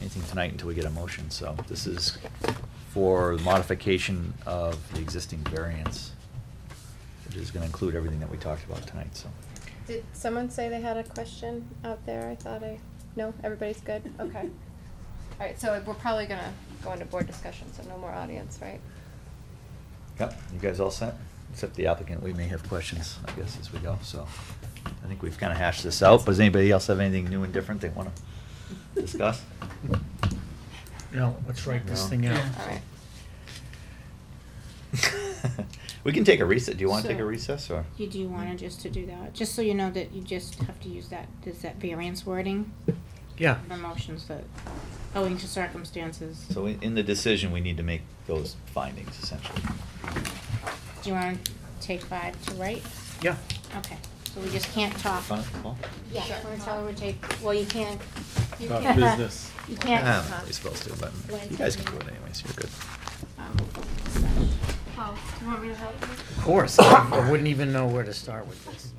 anything tonight until we get a motion, so this is for the modification of the existing variance, which is gonna include everything that we talked about tonight, so. Did someone say they had a question out there? I thought I, no, everybody's good? Okay. All right, so we're probably gonna go into board discussion, so no more audience, right? Yep, you guys all set? Except the applicant, we may have questions, I guess, as we go, so. I think we've kinda hashed this out, but does anybody else have anything new and different they wanna discuss? No, let's write this No. thing out. All right. We can take a recess, do you wanna take a So- recess, or? You do wanna just to do that, just so you know that you just have to use that, there's that variance wording Yeah. for motions that owing to circumstances. So in, in the decision, we need to make those findings essentially. Do you wanna take five to write? Yeah. Okay, so we just can't talk. Fine, Paul? Yeah, Marcella would take, well, you can't. you Talk can't- business. You I'm can't. Ah, not really supposed to, but you guys can do it anyways, you're good. Um, Paul, do you want me to help you? Of course, I wouldn't even know where to start with this.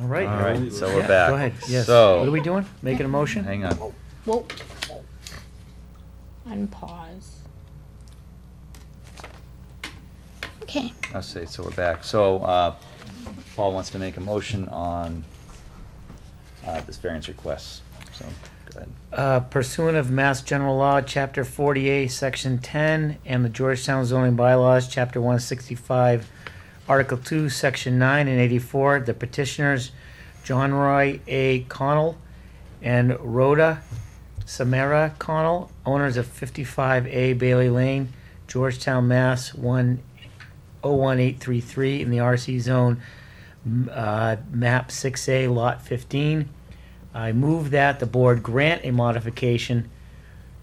All right. All right, so we're Yeah, back. Go ahead, yes. So- What are we doing? Making a motion? Hang on. Whoa. Unpause. Okay. I'll say, so we're back. So, uh, Paul wants to make a motion on, uh, this variance request, so, go ahead. Uh, pursuant of Mass General Law, Chapter 40A, Section 10, and the Georgetown zoning bylaws, Chapter 165, Article 2, Section 9 and 84, the petitioners, John Roy A. Connell and Rhoda Samara Connell, owners of 55A Bailey Lane, Georgetown, Mass. 101833 in the RC zone, uh, map 6A, lot 15. I move that the board grant a modification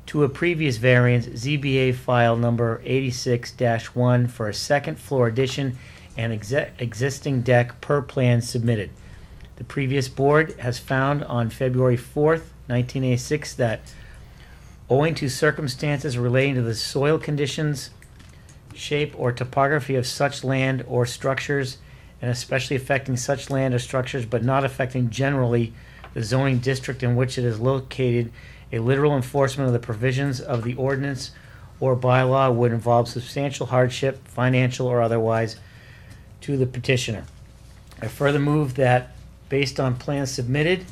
to a previous variance, ZBA file number 86-1 for a second floor addition and existing deck per plan submitted. The previous board has found on February 4th, 1986, that owing to circumstances relating to the soil conditions, shape, or topography of such land or structures, and especially affecting such land or structures, but not affecting generally the zoning district in which it is located, a literal enforcement of the provisions of the ordinance or bylaw would involve substantial hardship, financial or otherwise, to the petitioner. I further move that, based on plans submitted,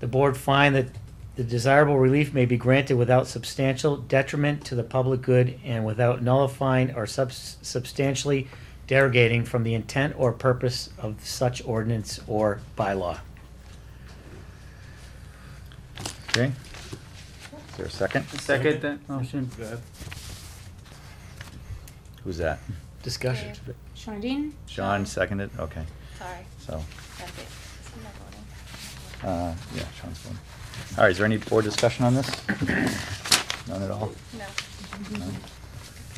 the board find that the desirable relief may be granted without substantial detriment to the public good and without nullifying or subs- substantially derogating from the intent or purpose of such ordinance or bylaw. Okay? Is there a second? Second that motion. Who's that? Discussion. Sean Dean? Sean seconded, okay, Sorry. so, That's it. I'm not voting. uh, yeah, Sean's one. All right, is there any board discussion on this? None at all? No. No?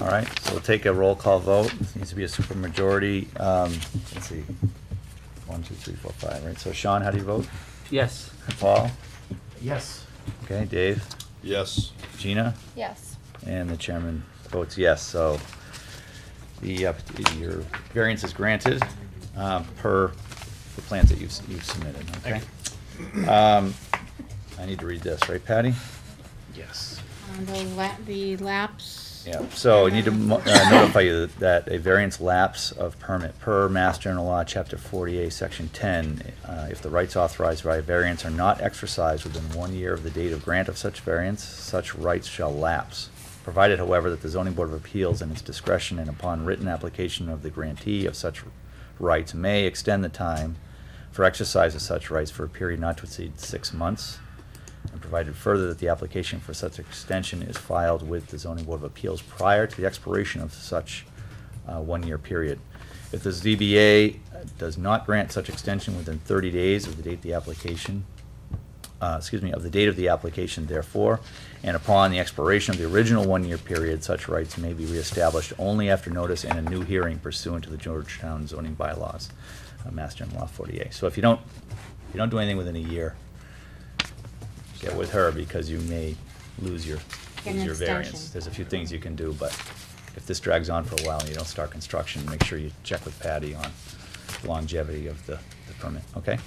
All right, so we'll take a roll call vote. This Needs to be a supermajority. Um, let's see. One, two, three, four, five, right? So Sean, how do you vote? Yes. Paul? Yes. Okay, Dave? Yes. Gina? Yes. And the chairman votes yes, so the, uh, your variance is granted, uh, per the plans that you've, you've submitted, okay? Um, I need to read this, right, Patty? Yes. Uh, the la- the lapse. Yeah, so I need to mo- uh, notify you that a variance lapse of permit per Mass General Law, Chapter 40A, Section 10, uh, if the rights authorized by a variance are not exercised within one year of the date of grant of such variance, such rights shall lapse. Provided, however, that the zoning board of appeals in its discretion and upon written application of the grantee of such rights may extend the time for exercise of such rights for a period not to exceed six months, and provided further that the application for such extension is filed with the zoning board of appeals prior to the expiration of such uh, one-year period. If the ZBA does not grant such extension within 30 days of the date the application, uh, excuse me, of the date of the application therefore, and upon the expiration of the original one-year period, such rights may be reestablished only after notice and a new hearing pursuant to the Georgetown zoning bylaws, uh, Mass General Law 40A. So if you don't, if you don't do anything within a year, get with her because you may lose your, Get an lose your variance. extension. There's a few things you can do, but if this drags on for a while and you don't start construction, make sure you check with Patty on the longevity of the, the permit, okay?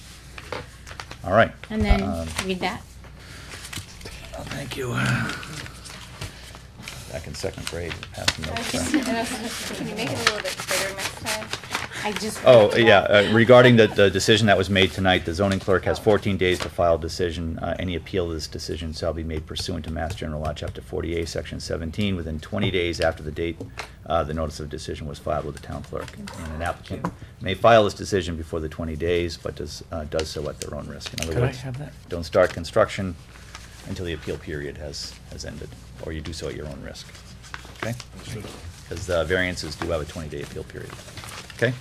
All right. And then Um, read that. Oh, Thank you. Back in second grade, passing notes. Can you make it a little bit bigger next time? I just. Oh, yeah, uh, regarding the, the decision that was made tonight, the zoning clerk has 14 days to file a decision. Uh, Any appeal of this decision shall be made pursuant to Mass General Law, Chapter 40A, Section 17, within 20 days after the date uh, the notice of decision was filed with the town clerk. And an applicant may file this decision before the 20 days, but does, uh, does so at their own risk. In other Could I words, have that? Don't start construction until the appeal period has, has ended, or you do so at your own risk. Okay? Because the variances do have a 20-day appeal period. Okay?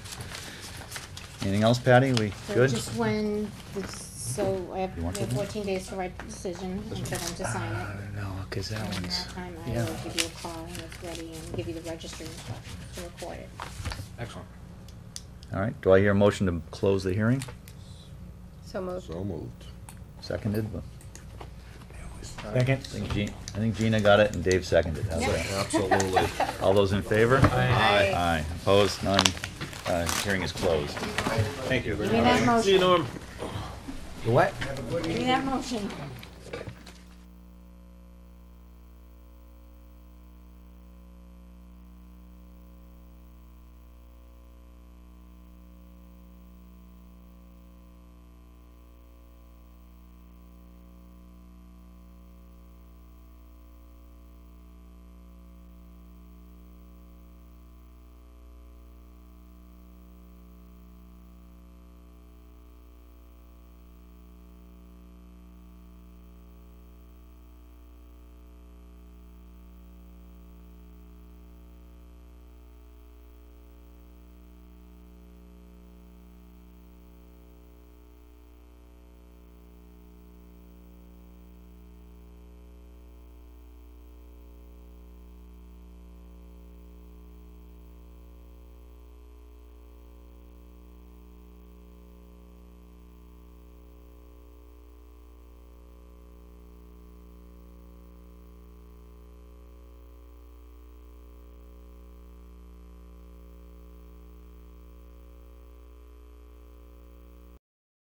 Anything else, Patty? We So good? Just when, the- so I have You want we have something? fourteen days to write the decision and for them to sign Uh, it. No, because that And in one's, that time, I yeah. will give you a call when it's ready and give you the registry instructions to record it. Excellent. All right, do I hear a motion to close the hearing? So moved. So moved. Seconded? Second? I think Gina, I think Gina got it and Dave seconded. How's that? Absolutely. All those in favor? Aye. Aye. Opposed? None? Uh, Hearing is closed. Thank you. Give me that motion. See you, Norm. What? Give me that motion.